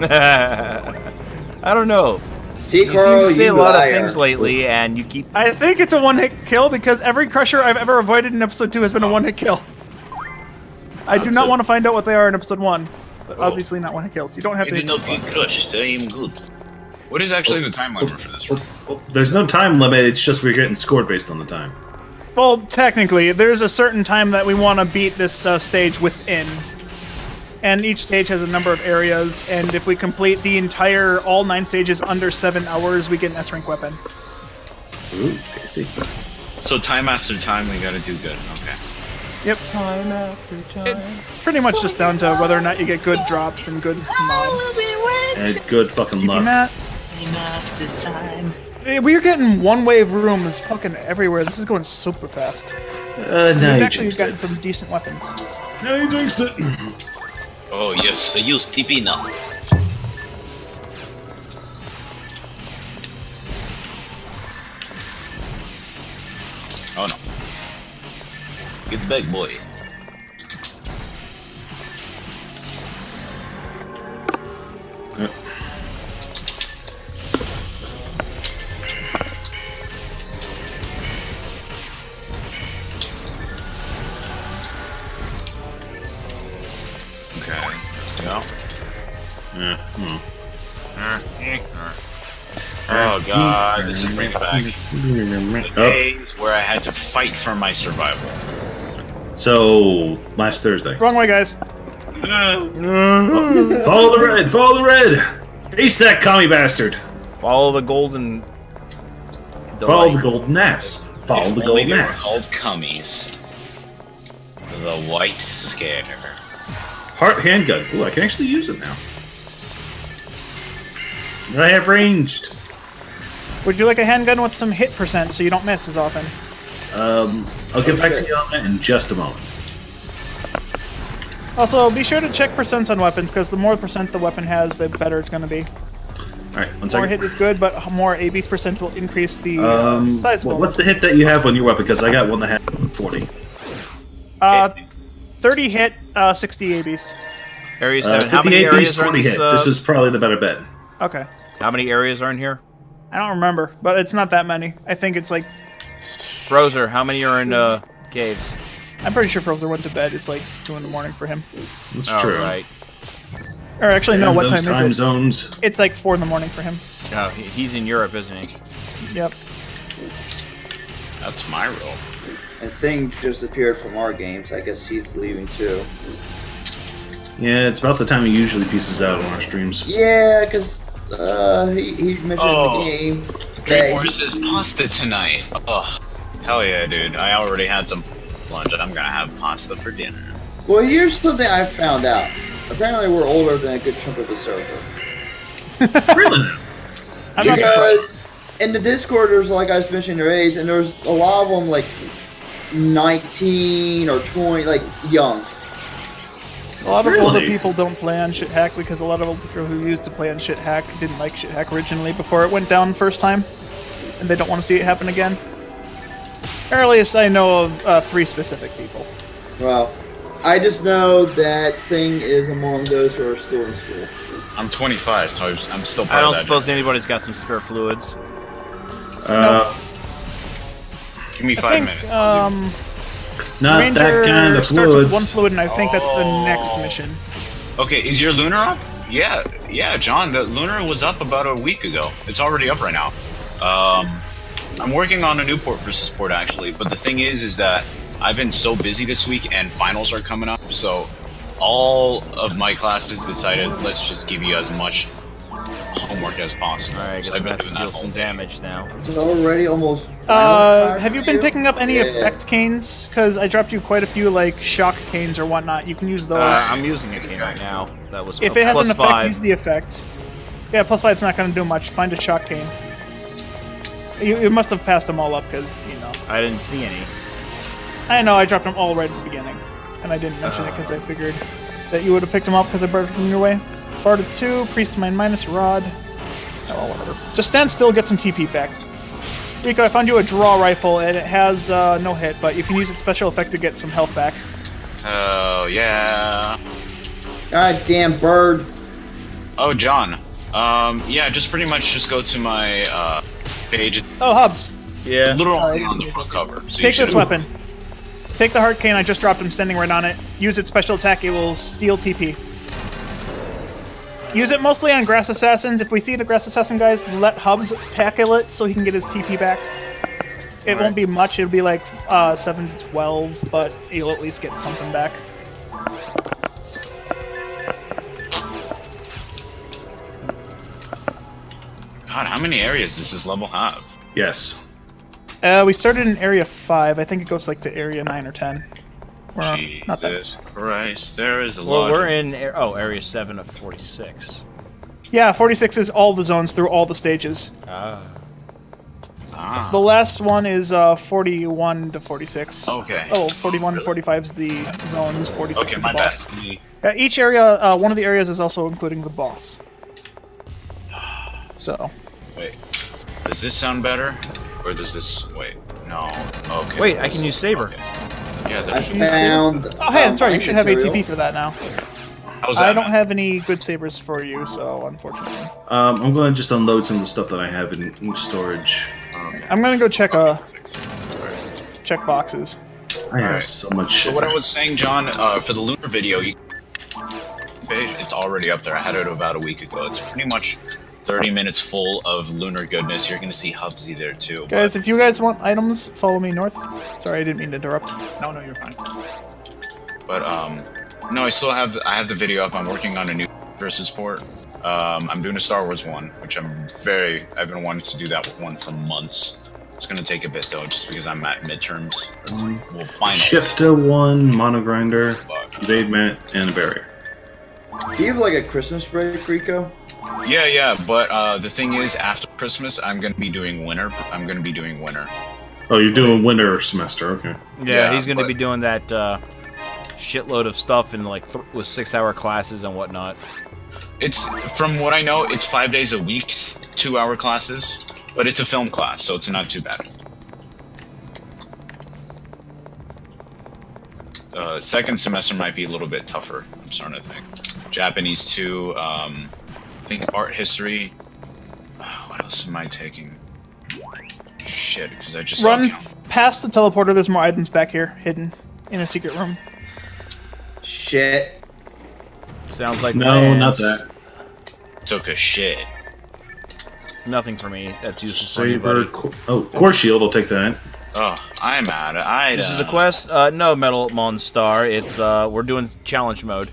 I don't know.
See,
You
Ckarl,
seem to say a lot
liar.
of things lately, and you keep.
I think it's a one-hit kill because every crusher I've ever avoided in episode two has been a one-hit kill. I do not want to find out what they are in episode one, but
Oh.
obviously not one-hit kills. You don't have to. hit those buttons.
crushed. I am good. What is actually the time limit for this one?
Well, There's no time limit. It's just we're getting scored based on the time.
Well, technically, there's a certain time that we want to beat this uh, stage within. And each stage has a number of areas, and if we complete the entire, all nine stages under seven hours, we get an S-rank weapon.
Ooh, tasty.
So time after time, we gotta do good. Okay.
Yep.
Time after time.
It's pretty much just down to whether or not you get good drops and good mobs.
And good fucking
You
luck.
Matt? Eh, We're getting one-wave rooms fucking everywhere. This is going super fast.
Uh, now
We've
you
actually gotten
it.
some decent weapons.
Now you jinxed it.
Oh yes, I use TP now. Oh no. Get back, boy. Oh god, this is bringing back the days where I had to fight for my survival.
so last Thursday.
Wrong way, guys.
Follow the red. Follow the red. Face that commie bastard.
Follow the golden.
Follow the golden ass. Follow
if
the golden
they were
ass.
called cummies. The white scare.
Heart handgun. Ooh, I can actually use it now. I have ranged.
Would you like a handgun with some hit percent so you don't miss as often?
Um, I'll get
Oh,
back
shit.
to you on that in just a moment.
Also, be sure to check percents on weapons, because the more percent the weapon has, the better it's going to be.
All right, one
More hit is good, but more AB's percent will increase the uh,
Um,
size
well, what's the hit that you have on your weapon? Because I got one that had 40.
Uh, 30 hit, uh, 60 ABs.
Area
Uh,
seven. How many areas
beast,
are in this?
hit.
Uh,
This is probably the better bet.
Okay.
How many areas are in here?
I don't remember, but it's not that many. I think it's like.
Frozer, how many are in uh, caves?
I'm pretty sure Frozer went to bed. It's like 2 in the morning for him.
That's
All
true.
right.
Or actually, no, what time,
time
is it?
zones.
It's like 4 in the morning for him.
Oh, he's in Europe, isn't he?
Yep.
That's my role.
And Thing disappeared from our games. I guess he's leaving too.
Yeah, it's about the time he usually pieces out on our streams.
Yeah, because uh, he, he mentioned
Oh.
in the game
Dream
that
Wars is pasta tonight. Ugh. Hell yeah, dude. I already had some lunch and I'm gonna have pasta for dinner.
Well, here's something I found out. Apparently, we're older than a good chunk of the server.
really?
I'm not.
Because in the Discord, there's like I was mentioning, their age, and there's a lot of them like 19 or 20, like young.
A lot of older people don't play on Schthack because a lot of older people who used to play on Schthack didn't like Schthack originally before it went down first time, and they don't want to see it happen again. Earliest I know of uh, three specific people.
Well, I just know that thing is among those who are still in school.
I'm 25, so I'm- I'm still part
I don't
that
suppose
generation.
anybody's got some spare fluids.
Uh,
Give me
I
five
think
minutes.
um,
not
Ranger
that kind of
starts with one fluid, and I think that's the next
Oh.
mission.
Okay, is your lunar up? Yeah, yeah, John. The lunar was up about a week ago. It's already up right now. Um, I'm working on a new port for support actually, but the thing is, is that I've been so busy this week and finals are coming up, so all of my classes decided let's just give you as much homework as possible.
Alright, I
so
guess
I've
we
been
to
doing
deal some
day.
damage now.
It's already almost.
Uh, have you
for
been picking up any
Yeah.
effect canes? Because I dropped you quite a few like shock canes or whatnot. You can use those.
Uh, I'm using a cane right now. That was
if it has
plus
an effect,
five.
use the effect. Yeah, plus five's not going to do much. Find a shock cane. You, you must have passed them all up because you know.
I didn't see any.
I know I dropped them all right at the beginning, and I didn't mention it
Uh.
because I figured that you would have picked him up because I brought them your way. Bard of two, priest of mine minus rod. Oh, whatever. Just stand still, get some TP back. Rico, I found you a draw rifle, and it has uh, no hit, but you can use its special effect to get some health back.
Oh yeah.
God damn bird.
Oh, John. Um, yeah, just pretty much just go to my uh, page.
Oh, Hubs,
Yeah.
It's literally
Sorry.
on the front cover. So
take this
should-
weapon. Take the heart cane. I just dropped him standing right on it. Use its special attack. It will steal TP. Use it mostly on grass assassins. If we see the grass assassin guys, let Hubs tackle it so he can get his TP back. It won't be much. It'll be like uh, seven to twelve, but you'll at least get something back.
God, how many areas does this level have?
Yes.
Uh, we started in area five. I think it goes like to area nine or ten. We're not that.
Jesus Christ, there is a
Well,
lot.
we're
of-
in oh area seven of forty-six.
Yeah, 46 is all the zones through all the stages.
Ah.
Ah,
The last one is uh, 41 to 46.
okay.
Oh, 41 to 45 is the zones, 46
okay,
is the
my bad.
boss.
Me-
Uh, each area, uh, one of the areas is also including the boss. So,
Wait, does this sound better, or does this? Wait, no. Okay.
Wait, I can use saber.
Okay. Yeah,
I
there's.
found.
oh hey, that's right. You
mine
should have. ATP for that now.
How's
I don't
man?
have any good sabers for you, so unfortunately,
Um, I'm going to just unload some of the stuff that I have in, in storage.
Okay.
I'm gonna go check uh
Alright.
check boxes.
I have
Alright.
so much.
So what I was saying, John, uh, for the lunar video, you it's already up there. I had it about a week ago. It's pretty much 30 minutes full of lunar goodness. You're gonna see Hubsy there too. but-
Guys, if you guys want items, follow me north. Sorry, I didn't mean to interrupt.
No, no, you're fine. But um, no, I still have I have the video up. I'm working on a new versus port. Um, I'm doing a Star Wars one, which I'm very I've been wanting to do that one for months. It's gonna take a bit though, just because I'm at midterms. Well, finals.
Shifta one, mono grinder,
But-
evade mat, and a barrier.
Do you have like a Christmas break, Rico?
Yeah, yeah, but uh, the thing is, after Christmas, I'm gonna be doing winter. I'm gonna be doing winter.
Oh, you're doing winter semester. Okay.
Yeah,
Yeah,
he's going to
but-
be doing that uh, shitload of stuff in like th- with six-hour classes and whatnot.
It's from what I know, it's five days a week, two-hour classes, but it's a film class, so it's not too bad. Uh, second semester might be a little bit tougher. I'm starting to think. Japanese too. Um, I think art history. Uh, what else am I taking? Shit, because I just
Run past the teleporter. There's more items back here, hidden in a secret room.
Shit.
Sounds like
No, not that.
took a shit.
Nothing for me. That's useful for anybody.
Oh, core shield. I'll take that.
Oh, I'm out it. I.
This is a quest. Uh, no, Metal Monstar. It's uh, we're doing challenge mode.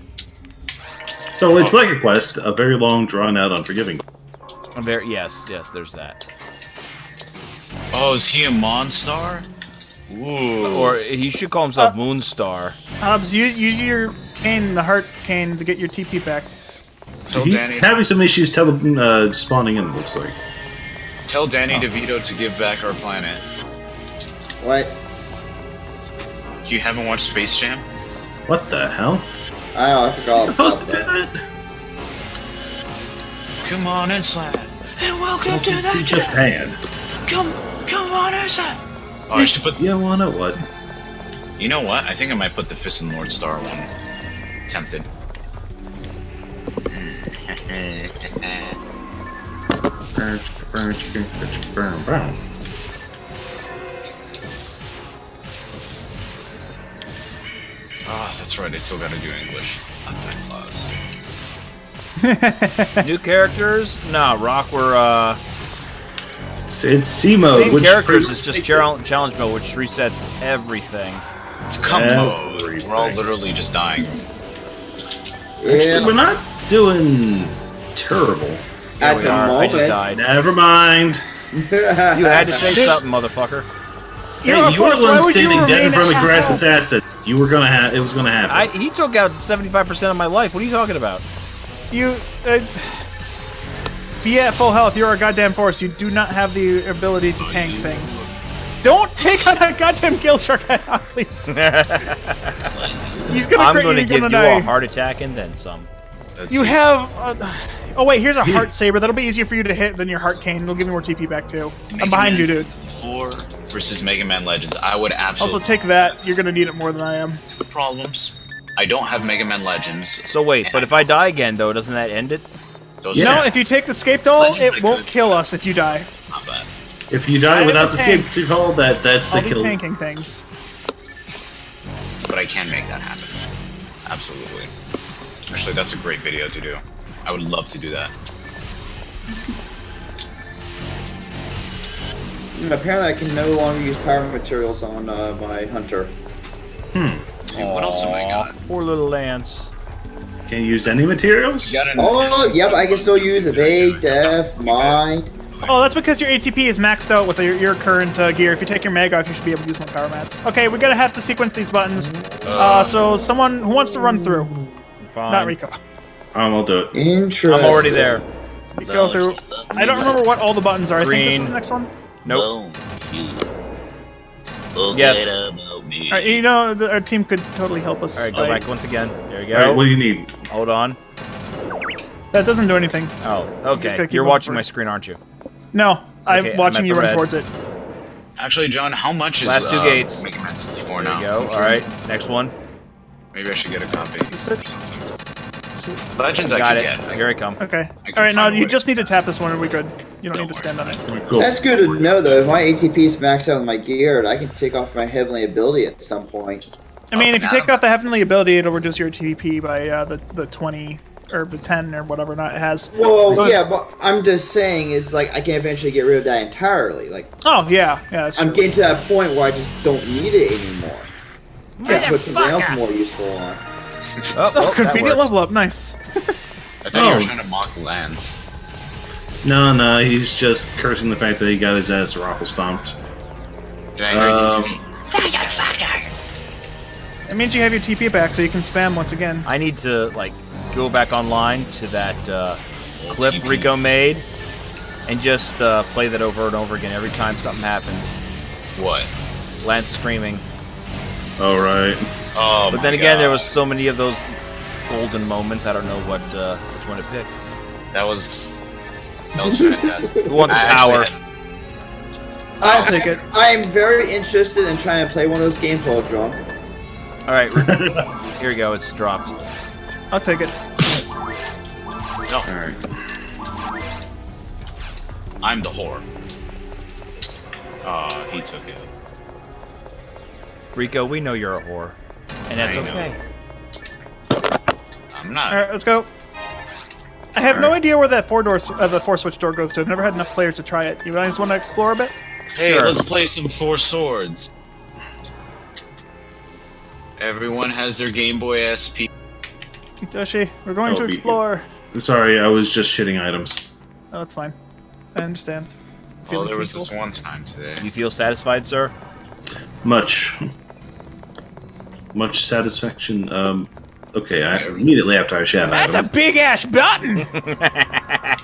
So it's like a quest, a very long, drawn out, unforgiving.
I'm very yes, yes. There's that.
Oh, is he a Monstar? Ooh.
Or he should call himself
Uh,
Moonstar.
Hobbs, use, use your cane, the heart cane, to get your TP back.
tell
He's
Danny.
having some issues tele- uh, spawning in. Looks like.
Tell Danny DeVito to give back our planet.
What?
You haven't watched Space Jam?
What the hell?
I know, I forgot
supposed
about
to do
that.
that?
Come on and slide. And welcome to the jam.
Japan.
Come, come on and slide. Oh, I should put.
You wanna what?
You know what? I think I might put the Fist and Lord Star one. Tempted. Oh, that's right. I still gotta do English. Fuck class.
New characters? Nah, Rock. We're uh,
It's C mode.
same
which
characters.
pre-
It's just challenge challenge mode, which resets everything.
It's come mode.
Everything.
We're all literally just dying.
Yeah,
We're not doing terrible.
Here
at
we
the
are. I just died.
Never mind.
You had to say something, motherfucker.
You're
hey, you were the one standing dead in front of the
half
grass assassin. You were gonna have. It was gonna happen.
I he took out seventy five percent of my life. What are you talking about?
You uh, be at full health. You're a goddamn force. You do not have the ability to tank things. Don't take on a goddamn Guil Shark right now, please. He's gonna
I'm
crit
going to give
You're
you
gonna
a heart attack and then some.
Let's
You
see.
have. Uh, oh wait, here's a heart saber. That'll be easier for you to hit than your heart cane. It'll give me more TP back too. I'm behind
Man
you, dude.
64 versus Mega Man Legends. I would absolutely.
Also, take that. You're gonna need it more than I am.
The problems. I don't have Mega Man Legends.
So wait, but if I die again though, doesn't that end it?
Those
Yeah.
No, if you take the scape doll,
Legends
it won't
could.
kill us if you die.
not bad.
if you die
have
without the
tank.
escape call, that that's the
I'll be tanking things.
But I can make that happen. Absolutely. Actually, that's a great video to do. I would love to do that.
Hmm, Apparently, I can no longer use power materials on uh, my hunter.
Dude, what else have I got?
Poor little Lance.
Can you use any materials?
You got an
Oh, yep, I can still use evade, def, mind.
Oh, that's because your ATP is maxed out with your, your current uh, gear. If you take your mag off, you should be able to use more power mats. Okay, we're gonna have to sequence these buttons. Uh, so someone who wants to run through,
Fine.
not Rico.
Um, I'll do it.
Interesting.
I'm already there.
You go through. I don't remember what all the buttons are. I think this is the next one.
Nope.
Boom.
Yes.
All right, you know, the, our team could totally help us.
All right, go
by-
back once again. There you go.
All right, what do you need?
Hold on.
That doesn't do anything.
Oh, okay.
keep
You're watching my screen, aren't you?
No, I'm
Okay, I'm
watching you run
red.
towards it.
Actually, John, how much is
Last two
uh,
gates.
Mega Man 64
There
now?
you go.
I'm
All right, next one.
Maybe I should get a copy. Legends I
Got
could
it.
get.
Here I come.
Okay.
I
All right, now you
way.
just need to tap this one and we're good. You don't,
Don't
need to stand on it.
Cool.
That's good to know, though. If my ATP is maxed out on my gear, I can take off my heavenly ability at some point.
I mean,
Oh,
if you take off the heavenly ability, it'll reduce your TP by uh, the the 20 or the 10 or whatever not it has.
Well,
So-
yeah, but I'm just saying is like I can eventually get rid of that entirely. Like
Oh yeah, yeah. That's
I'm
true.
getting to that point where I just don't need it anymore. Yeah, put something else more useful on.
Oh,
Oh,
well,
convenient level up. Nice.
I thought you
Oh.
were trying to mock Lance.
No, no, he's just cursing the fact that he got his ass raffle stomped.
Did I hear you?
Um,
It means you have your TP back, so you can spam once again.
I need to like go back online to that uh, clip Rico made and just uh, play that over and over again every time something happens.
What?
Lance screaming.
all right.
Oh,
But then again, there was so many of those golden moments. I don't know what uh, which one to pick.
That was that was fantastic.
Who wants
I
power?
actually had-
I'll take it.
I am very interested in trying to play one of those games while drunk.
All right, here we go. It's dropped.
I'll take it.
No,
All right.
I'm the whore. Ah, he took it.
Rico, we know you're a whore, and that's
I know.
okay.
I'm not.
All right, let's go. I have no idea where that four door, uh, the four switch door goes to. I've never had enough players to try it. You guys want to explore a bit?
Hey,
Sure.
let's play some Four Swords. Everyone has their Game Boy SP.
Joshi, we're going
I'll
to
be-
explore.
Sorry, I was just shitting items.
Oh, that's fine. I understand.
Oh,
Feeling
there was
peaceful.
this one time today.
You feel satisfied, sir?
Much. Much satisfaction. Um, okay, I, immediately after I shat
That's a
item.
big ass button.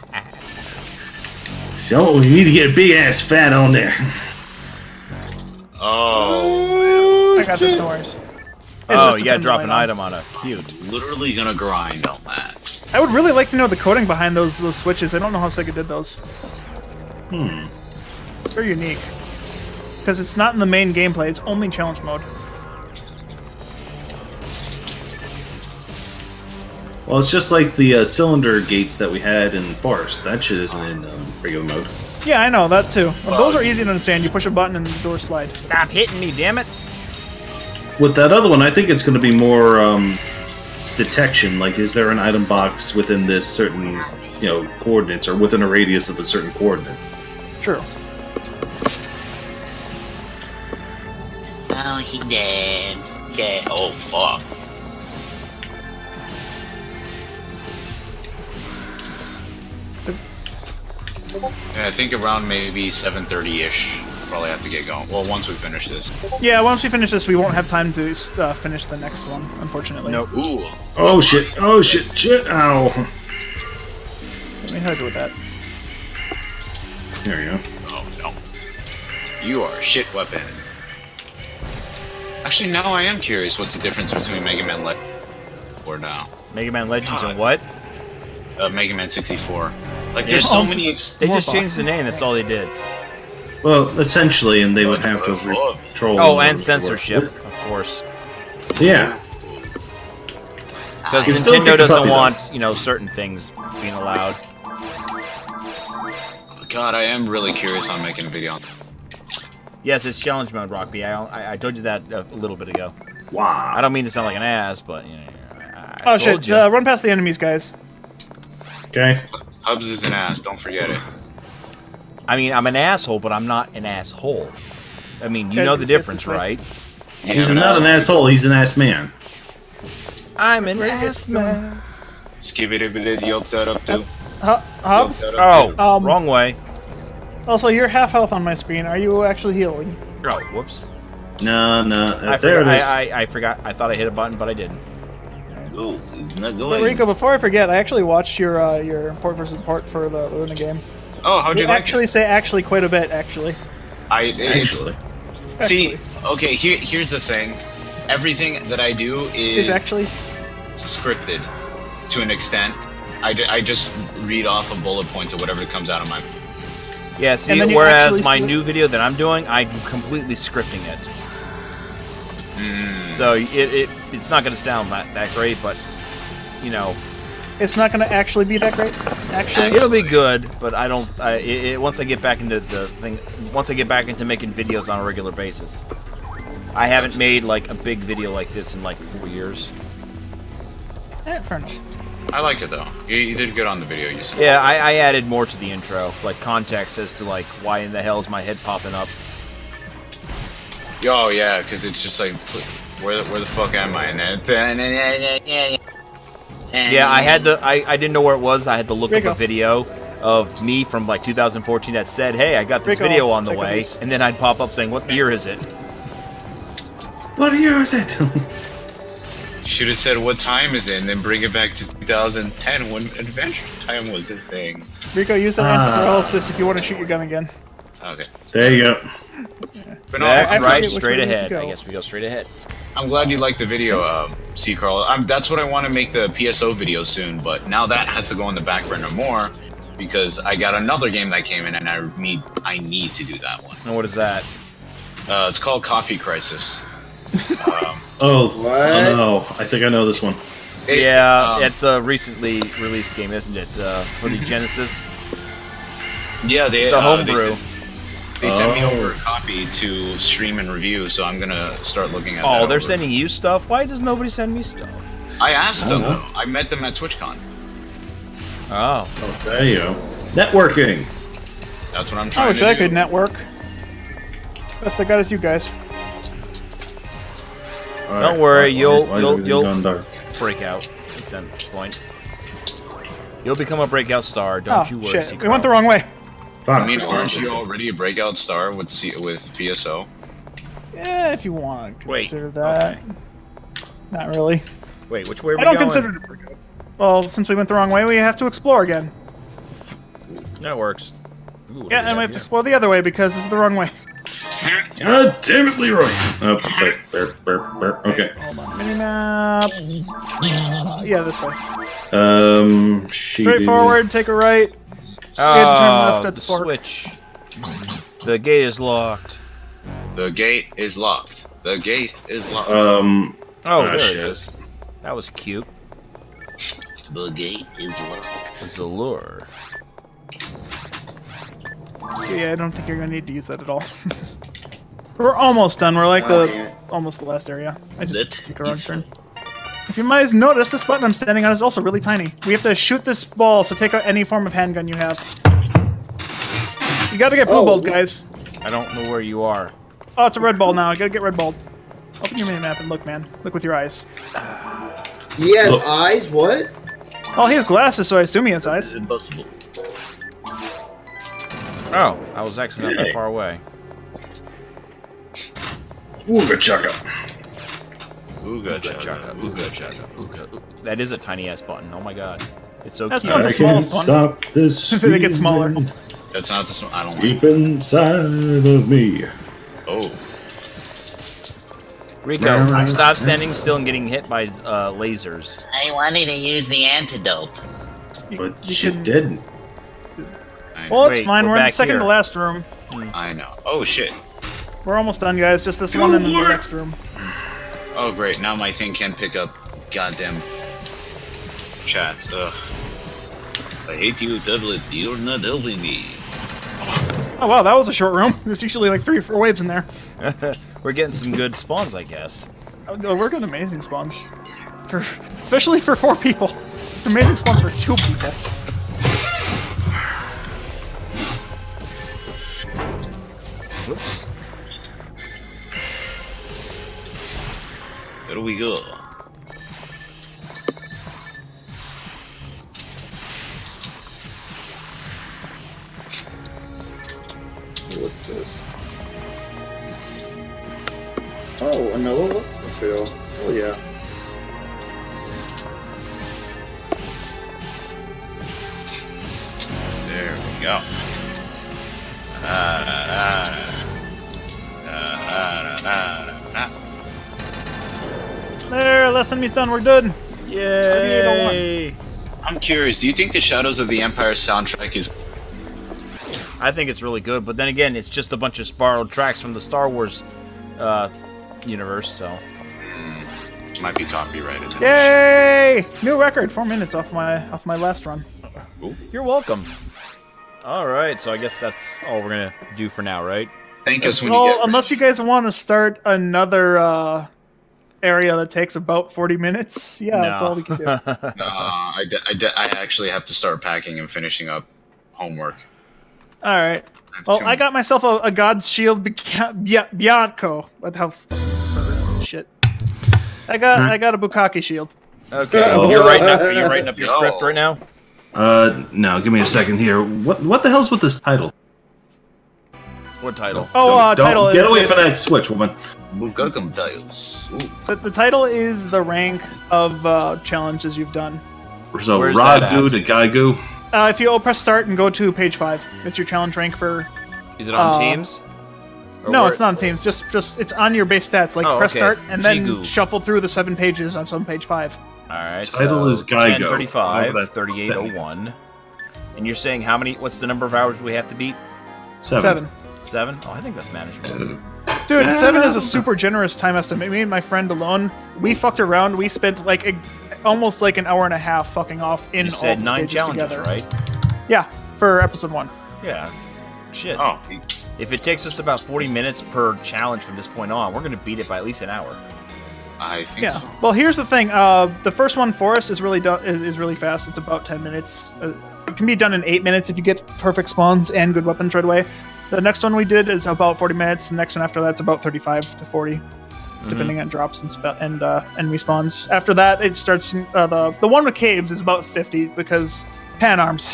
So we need to get a big ass fat on there.
Oh,
I got got this, no worries. It's
Oh, you gotta drop an item on a cute.
Literally gonna grind on that.
I would really like to know the coding behind those those switches. I don't know how Sega did those.
Hmm.
It's very unique. Because it's not in the main gameplay, it's only challenge mode.
Well, it's just like the uh, cylinder gates that we had in Forest. That shit isn't in um, regular mode.
Yeah, I know, that too. Well, those are easy to understand. You push a button and the door slides.
Stop hitting me, damn it!
With that other one, I think it's going to be more um, detection. Like, is there an item box within this certain, you know, coordinates or within a radius of a certain coordinate?
True.
Oh, he dead. Okay. Oh, fuck. Yeah, I think around maybe 7.30ish, probably have to get going. Well, once we finish this.
Yeah, once we finish this, we won't have time to uh, finish the next one, unfortunately.
Nope.
Ooh.
Oh shit! Oh shit! Shit! Ow!
Let me how to do with that.
There you go.
Oh, no. You are a shit weapon. Actually, now I am curious what's the difference between Mega Man Le- or now.
Mega Man Legends
God.
and what?
Uh, Mega Man 64. Like, there's
Oh,
so many...
They just changed the name. That's all they did.
Well, essentially, and they would have to
Oh,
control.
Oh, and censorship, of course,
Yeah.
because
You still
Nintendo doesn't want you know certain things being allowed.
God, I am really curious on making a video on
Yes, it's challenge mode, Rockby. I, I, I told you that a little bit ago.
Wow.
I don't mean to sound like an ass, but you know. I
Oh
told
shit,
you.
uh, run past the enemies, guys.
Okay.
Hubs is an ass, don't forget it.
I mean, I'm an asshole, but I'm not an asshole. I mean, you know the difference,
right.
right?
You
He's
have
not an asshole. He's an ass man.
I'm an ass man.
Skibidi yelp that up too.
Hu- Hobbs?
Oh,
Um,
wrong way.
Also, you're half health on my screen. Are you actually healing?
Oh, whoops.
No, no.
I,
there
forgot,
it is.
I, I, I forgot. I thought I hit a button, but I didn't.
Ooh, he's not
But
going.
Rico, before I forget, I actually watched your uh, your port versus port for the Luna game.
Oh, how'd you
You
like
actually say actually quite a bit, actually.
I it- it's,
Actually.
see. Okay, here here's the thing. Everything that I do is
Is actually
scripted to an extent. I, I just read off of bullet points or whatever comes out of my.
Yeah, see, whereas my new video that I'm doing, I'm completely scripting it.
Mm,
So it, it it's not going to sound that, that great, but, you know,
it's not going to actually be that great. Actually,
it'll be good, but I don't, I, it, it, once I get back into the thing, once I get back into making videos on a regular basis. I haven't made, like, a big video like this in, like, four years.
eh, fair enough.
I like it though. You, you did good on the video. You said.
Yeah, I, I added more to the intro, like context as to like why in the hell is my head popping up.
Oh yeah, because it's just like, where the, where the fuck am I? And then,
Yeah, I had the I, I didn't know where it was. I had to look
Rico.
up a video of me from like 2014 that said, "Hey, I got this
Rico,
video on the way,"
this.
and then I'd pop up saying, "What year is it?"
What year is it?
Should have said what time is it, and then bring it back to 2010 when Adventure Time was a thing.
Rico, use that
Ah.
paralysis if you want to shoot your gun again.
Okay,
there you go.
But no,
Back,
I
I'm,
right, straight
way we need to
ahead. I guess we go straight ahead.
I'm glad you liked the video, um, C. Ckarl. I'm, that's what I want to make the PSO video soon, but now that has to go in the back burner more because I got another game that came in, and I need I need to do that one.
And what is that?
Uh, it's called Coffee Crisis. um,
Oh,
What?
oh no. I think I know this one.
it-
yeah,
um,
it's a recently released game, isn't it? Uh, for the Genesis.
yeah. They,
It's a
uh, they
homebrew.
sent- They me
Oh.
over a oh. copy to stream and review, so I'm gonna start looking at.
Oh,
that
they're
over.
sending you stuff. Why does nobody send me stuff?
I asked
I
them.
know.
I met them at TwitchCon.
Oh,
Oh, there you go. Networking.
That's what I'm trying.
I wish
to
I
do.
could network. Best I got is you guys.
All
Don't worry,
why-
you'll-
why is
you'll- you'll-
gone dark?
breakout at some point. You'll become a breakout star. Don't
oh,
you worry.
shit. We went the wrong way.
Fuck.
I mean, aren't you already a breakout star with C- with PSO?
Yeah, if you want to
Wait,
consider that. Not really.
Wait, which way are we
I don't
going?
consider it a breakout. Well, since we went the wrong way, we have to explore again.
That works. Ooh,
Yeah, and we
that
have to explore the other way because this is the wrong way.
God damn it, Leroy. Oh, burp, burp, burp, burp. Okay.
Hold on. Minimap. Yeah, this way.
Um, she
Straight forward, take a right.
Oh,
left at
the
the fork.
switch. The gate is locked.
The gate is locked. The gate is locked.
Um,
Oh,
Ah,
there
shit.
it is. That was cute.
the gate is locked.
It's a lure.
Yeah, I don't think you're gonna need to use that at all. We're almost done. We're like
Oh,
the
damn
almost the last area. I just
That
took a wrong
is
turn. If you might notice, this button I'm standing on is also really tiny. We have to shoot this ball, so take out any form of handgun you have. You gotta get blue
Oh.
balled, guys.
I don't know where you are.
Oh, it's a red ball now. You gotta get red balled. Open your minimap and look, man. Look with your eyes.
He has
Look.
eyes. What?
Oh, he has glasses, so I assume he has eyes.
Impossible.
Oh, I was actually not that far away.
Ooga chaka.
Ooga chaka,
chaka,
ooga chaka, ooga. ooga.
That is a tiny ass button. Oh my god. It's so
That's
cute.
not
I can't
smallest one.
stop this.
They get smaller.
feeling
That's not the sm- I don't like.
Deep inside of me.
Oh,
Rico, stop standing still and getting hit by uh, lasers.
I wanted to use the antidote.
You-
But
you
she
can-
didn't.
Well, it's
Wait,
fine.
we're
We're in the second
here.
to last room.
I know. Oh shit.
We're almost done, guys. Just this one and then the next room.
Oh great. Now my thing can't pick up goddamn chats. Ugh. I hate you, tablet. You're not helping me.
Oh wow, that was a short room. There's usually like three or four waves in there.
We're getting some good spawns, I guess.
Oh, we're getting amazing spawns. For especially for four people. It's amazing spawns for two people.
Whoops.
Where do we go?
What's this? Oh, another look fill. Oh yeah.
There we go. Ah, da. Ah,
last enemy's done. We're good.
Yay!
I'm curious. Do you think the Shadows of the Empire soundtrack is?
I think it's really good, but then again, it's just a bunch of borrowed tracks from the Star Wars uh, universe, so.
Might be copyrighted.
Yay! New record. Four minutes off my off my last run.
You're welcome. Alright, so I guess that's all we're gonna do for now, right?
Thank us when you
So
get.
unless you guys want to start another uh, area that takes about 40 minutes, yeah, that's all we can do.
Uh, I, d- I, d- I actually have to start packing and finishing up homework.
all right.
I
Well,
to-
I got myself a, a God's Shield Bia- Bia- Byakko. What the hell? So this shit. I got I got a Bukaki shield.
Okay,
Oh.
you're writing up. You're writing up your
Yo.
script right now.
Uh, now give me a second here. What what the hell's with this title?
What title?
Oh, uh,
Don't
title
get away from that switch, woman.
Bukakum tiles. Ooh.
The, the title is the rank of uh, challenges you've done.
So
Where's
Ragu to Gaigu.
Uh, if you press start and go to page five, it's your challenge rank for.
Is it on
Uh,
Teams? Or
no, it's not on teams. Just just it's on your base stats. Like
Oh,
press
okay.
start and then
Jigu.
shuffle through the seven pages on some page five.
All right.
Title
so
is Geigo.
1035,
Whatever that-
3801. And you're saying how many? What's the number of hours we have to beat?
Seven.
Seven.
Seven? Oh, I think that's manageable.
Dude,
Yeah.
seven is a super generous time estimate. Me and my friend alone, we fucked around. We spent like a, almost like an hour and a half fucking off in
You
all
said
the
nine
stages
challenges,
together.
right?
Yeah, for episode one.
Yeah. Shit.
Oh,
If it takes us about 40 minutes per challenge from this point on, we're going to beat it by at least an hour.
I think
Yeah.
so.
Well, here's the thing. Uh, the first one for us is really do- is, is really fast. It's about ten minutes. Uh, it can be done in eight minutes if you get perfect spawns and good weapons right away. The next one we did is about 40 minutes. The next one after that's about 35 to 40, depending on drops and spe- and uh, and respawns. After that, it starts. Uh, the the one with caves is about 50 because pan arms.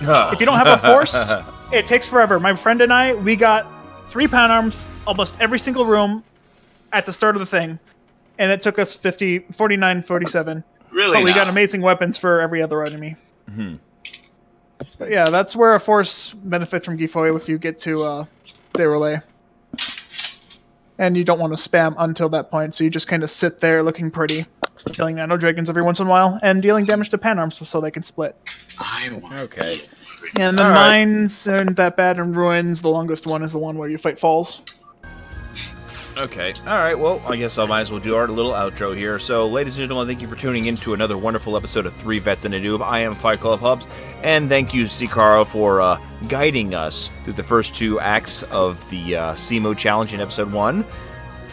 If you don't have a force, it takes forever. My friend and I, we got three pan arms, almost every single room, at the start of the thing, and it took us 50, 49, 47.
Really?
But we got amazing weapons for every other enemy.
Mhm.
But yeah, that's where a force benefits from Gifoie if you get to uh, De Rol Le. and you don't want to spam until that point. So you just kind of sit there looking pretty, killing nano dragons every once in a while, and dealing damage to pan arms so they can split.
I want.
Okay.
And the
All right.
mines aren't that bad, and ruins. The longest one is the one where you fight Falz.
Okay. All right. Well, I guess I might as well do our little outro here. So, ladies and gentlemen, thank you for tuning in to another wonderful episode of Three Vets and a Noob. I am Fight Club Hubs, and thank you, Ckarl, for uh, guiding us through the first two acts of the uh, C-mode challenge in episode one.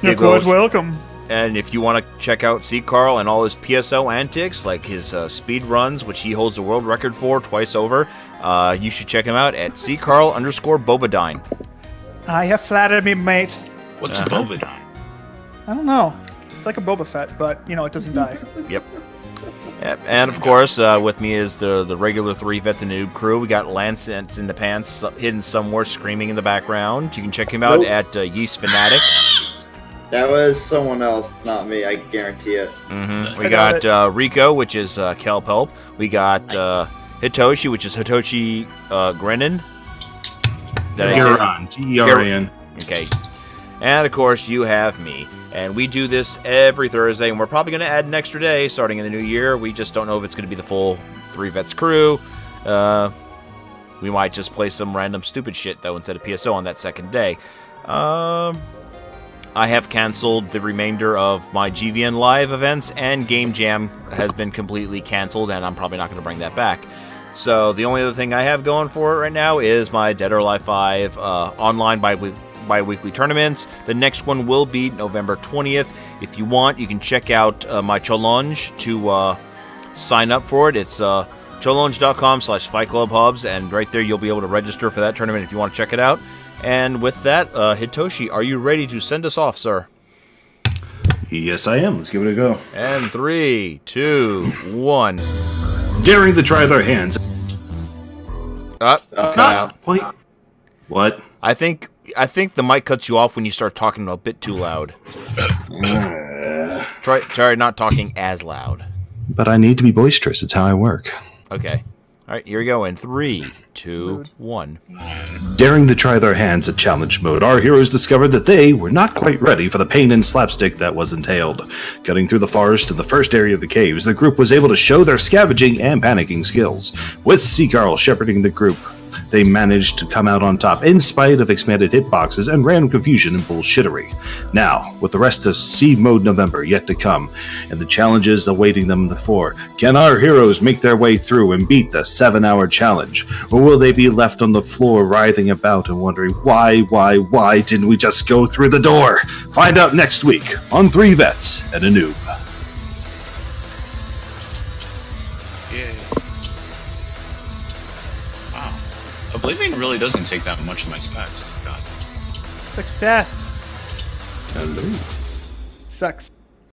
You're
Giggles.
quite welcome.
And if you want to check out Ckarl and all his PSO antics, like his uh, speed runs, which he holds the world record for twice over, uh, you should check him out at Ckarl underscore Bobadine.
I have flattered me, mate.
What's
Uh-huh.
a Bobadine?
I don't know. It's like a Boba Fett, but you know it doesn't die.
Yep. Yep. And of course, uh, with me is the the regular three vets and noob crew. We got Lance in the pants, hidden somewhere, screaming in the background. You can check him out
Nope.
at uh, Yeast Fanatic.
That was someone else, not me. I guarantee it.
hmm We
got
got uh, Rico, which is uh, Kel Pelp. We got uh, Hitoshi, which is Hitoshi uh, Grennan. Did I say- Okay. And of course, you have me. And we do this every Thursday, and we're probably going to add an extra day starting in the new year. We just don't know if it's going to be the full Three Vets crew. Uh, we might just play some random stupid shit, though, instead of PSO on that second day. Um, I have canceled the remainder of my GVN live events, and Game Jam has been completely canceled, and I'm probably not going to bring that back. So the only other thing I have going for it right now is my Dead or Alive 5 uh, online bi bi-weekly tournaments. The next one will be November 20th. If you want, you can check out uh, my challenge to uh, sign up for it. It's uh, challonge.com slash Fight Club Hubbs, and right there you'll be able to register for that tournament if you want to check it out. And with that, uh, Hitoshi, are you ready to send us off, sir?
Yes, I am. Let's give it a go.
And three, two, one.
Daring to try their hands.
Uh,
Uh,
out.
Wait. What?
I think I think the mic cuts you off when you start talking a bit too loud. Try try not talking as loud.
but I need to be boisterous. It's how I work.
Okay. All right, here we go. In three, two, one.
Daring to try their hands at challenge mode, our heroes discovered that they were not quite ready for the pain and slapstick that was entailed. Cutting through the forest to the first area of the caves, the group was able to show their scavenging and panicking skills. With Ckarl shepherding the group, they managed to come out on top in spite of expanded hitboxes and random confusion and bullshittery. Now, with the rest of C Mode November yet to come, and the challenges awaiting them before, can our heroes make their way through and beat the seven hour challenge? Or will they be left on the floor writhing about and wondering why, why, why didn't we just go through the door? Find out next week on Three Vets and a Noob.
Oblivion really doesn't take that much of my specs. God.
Success
Hello.
sucks.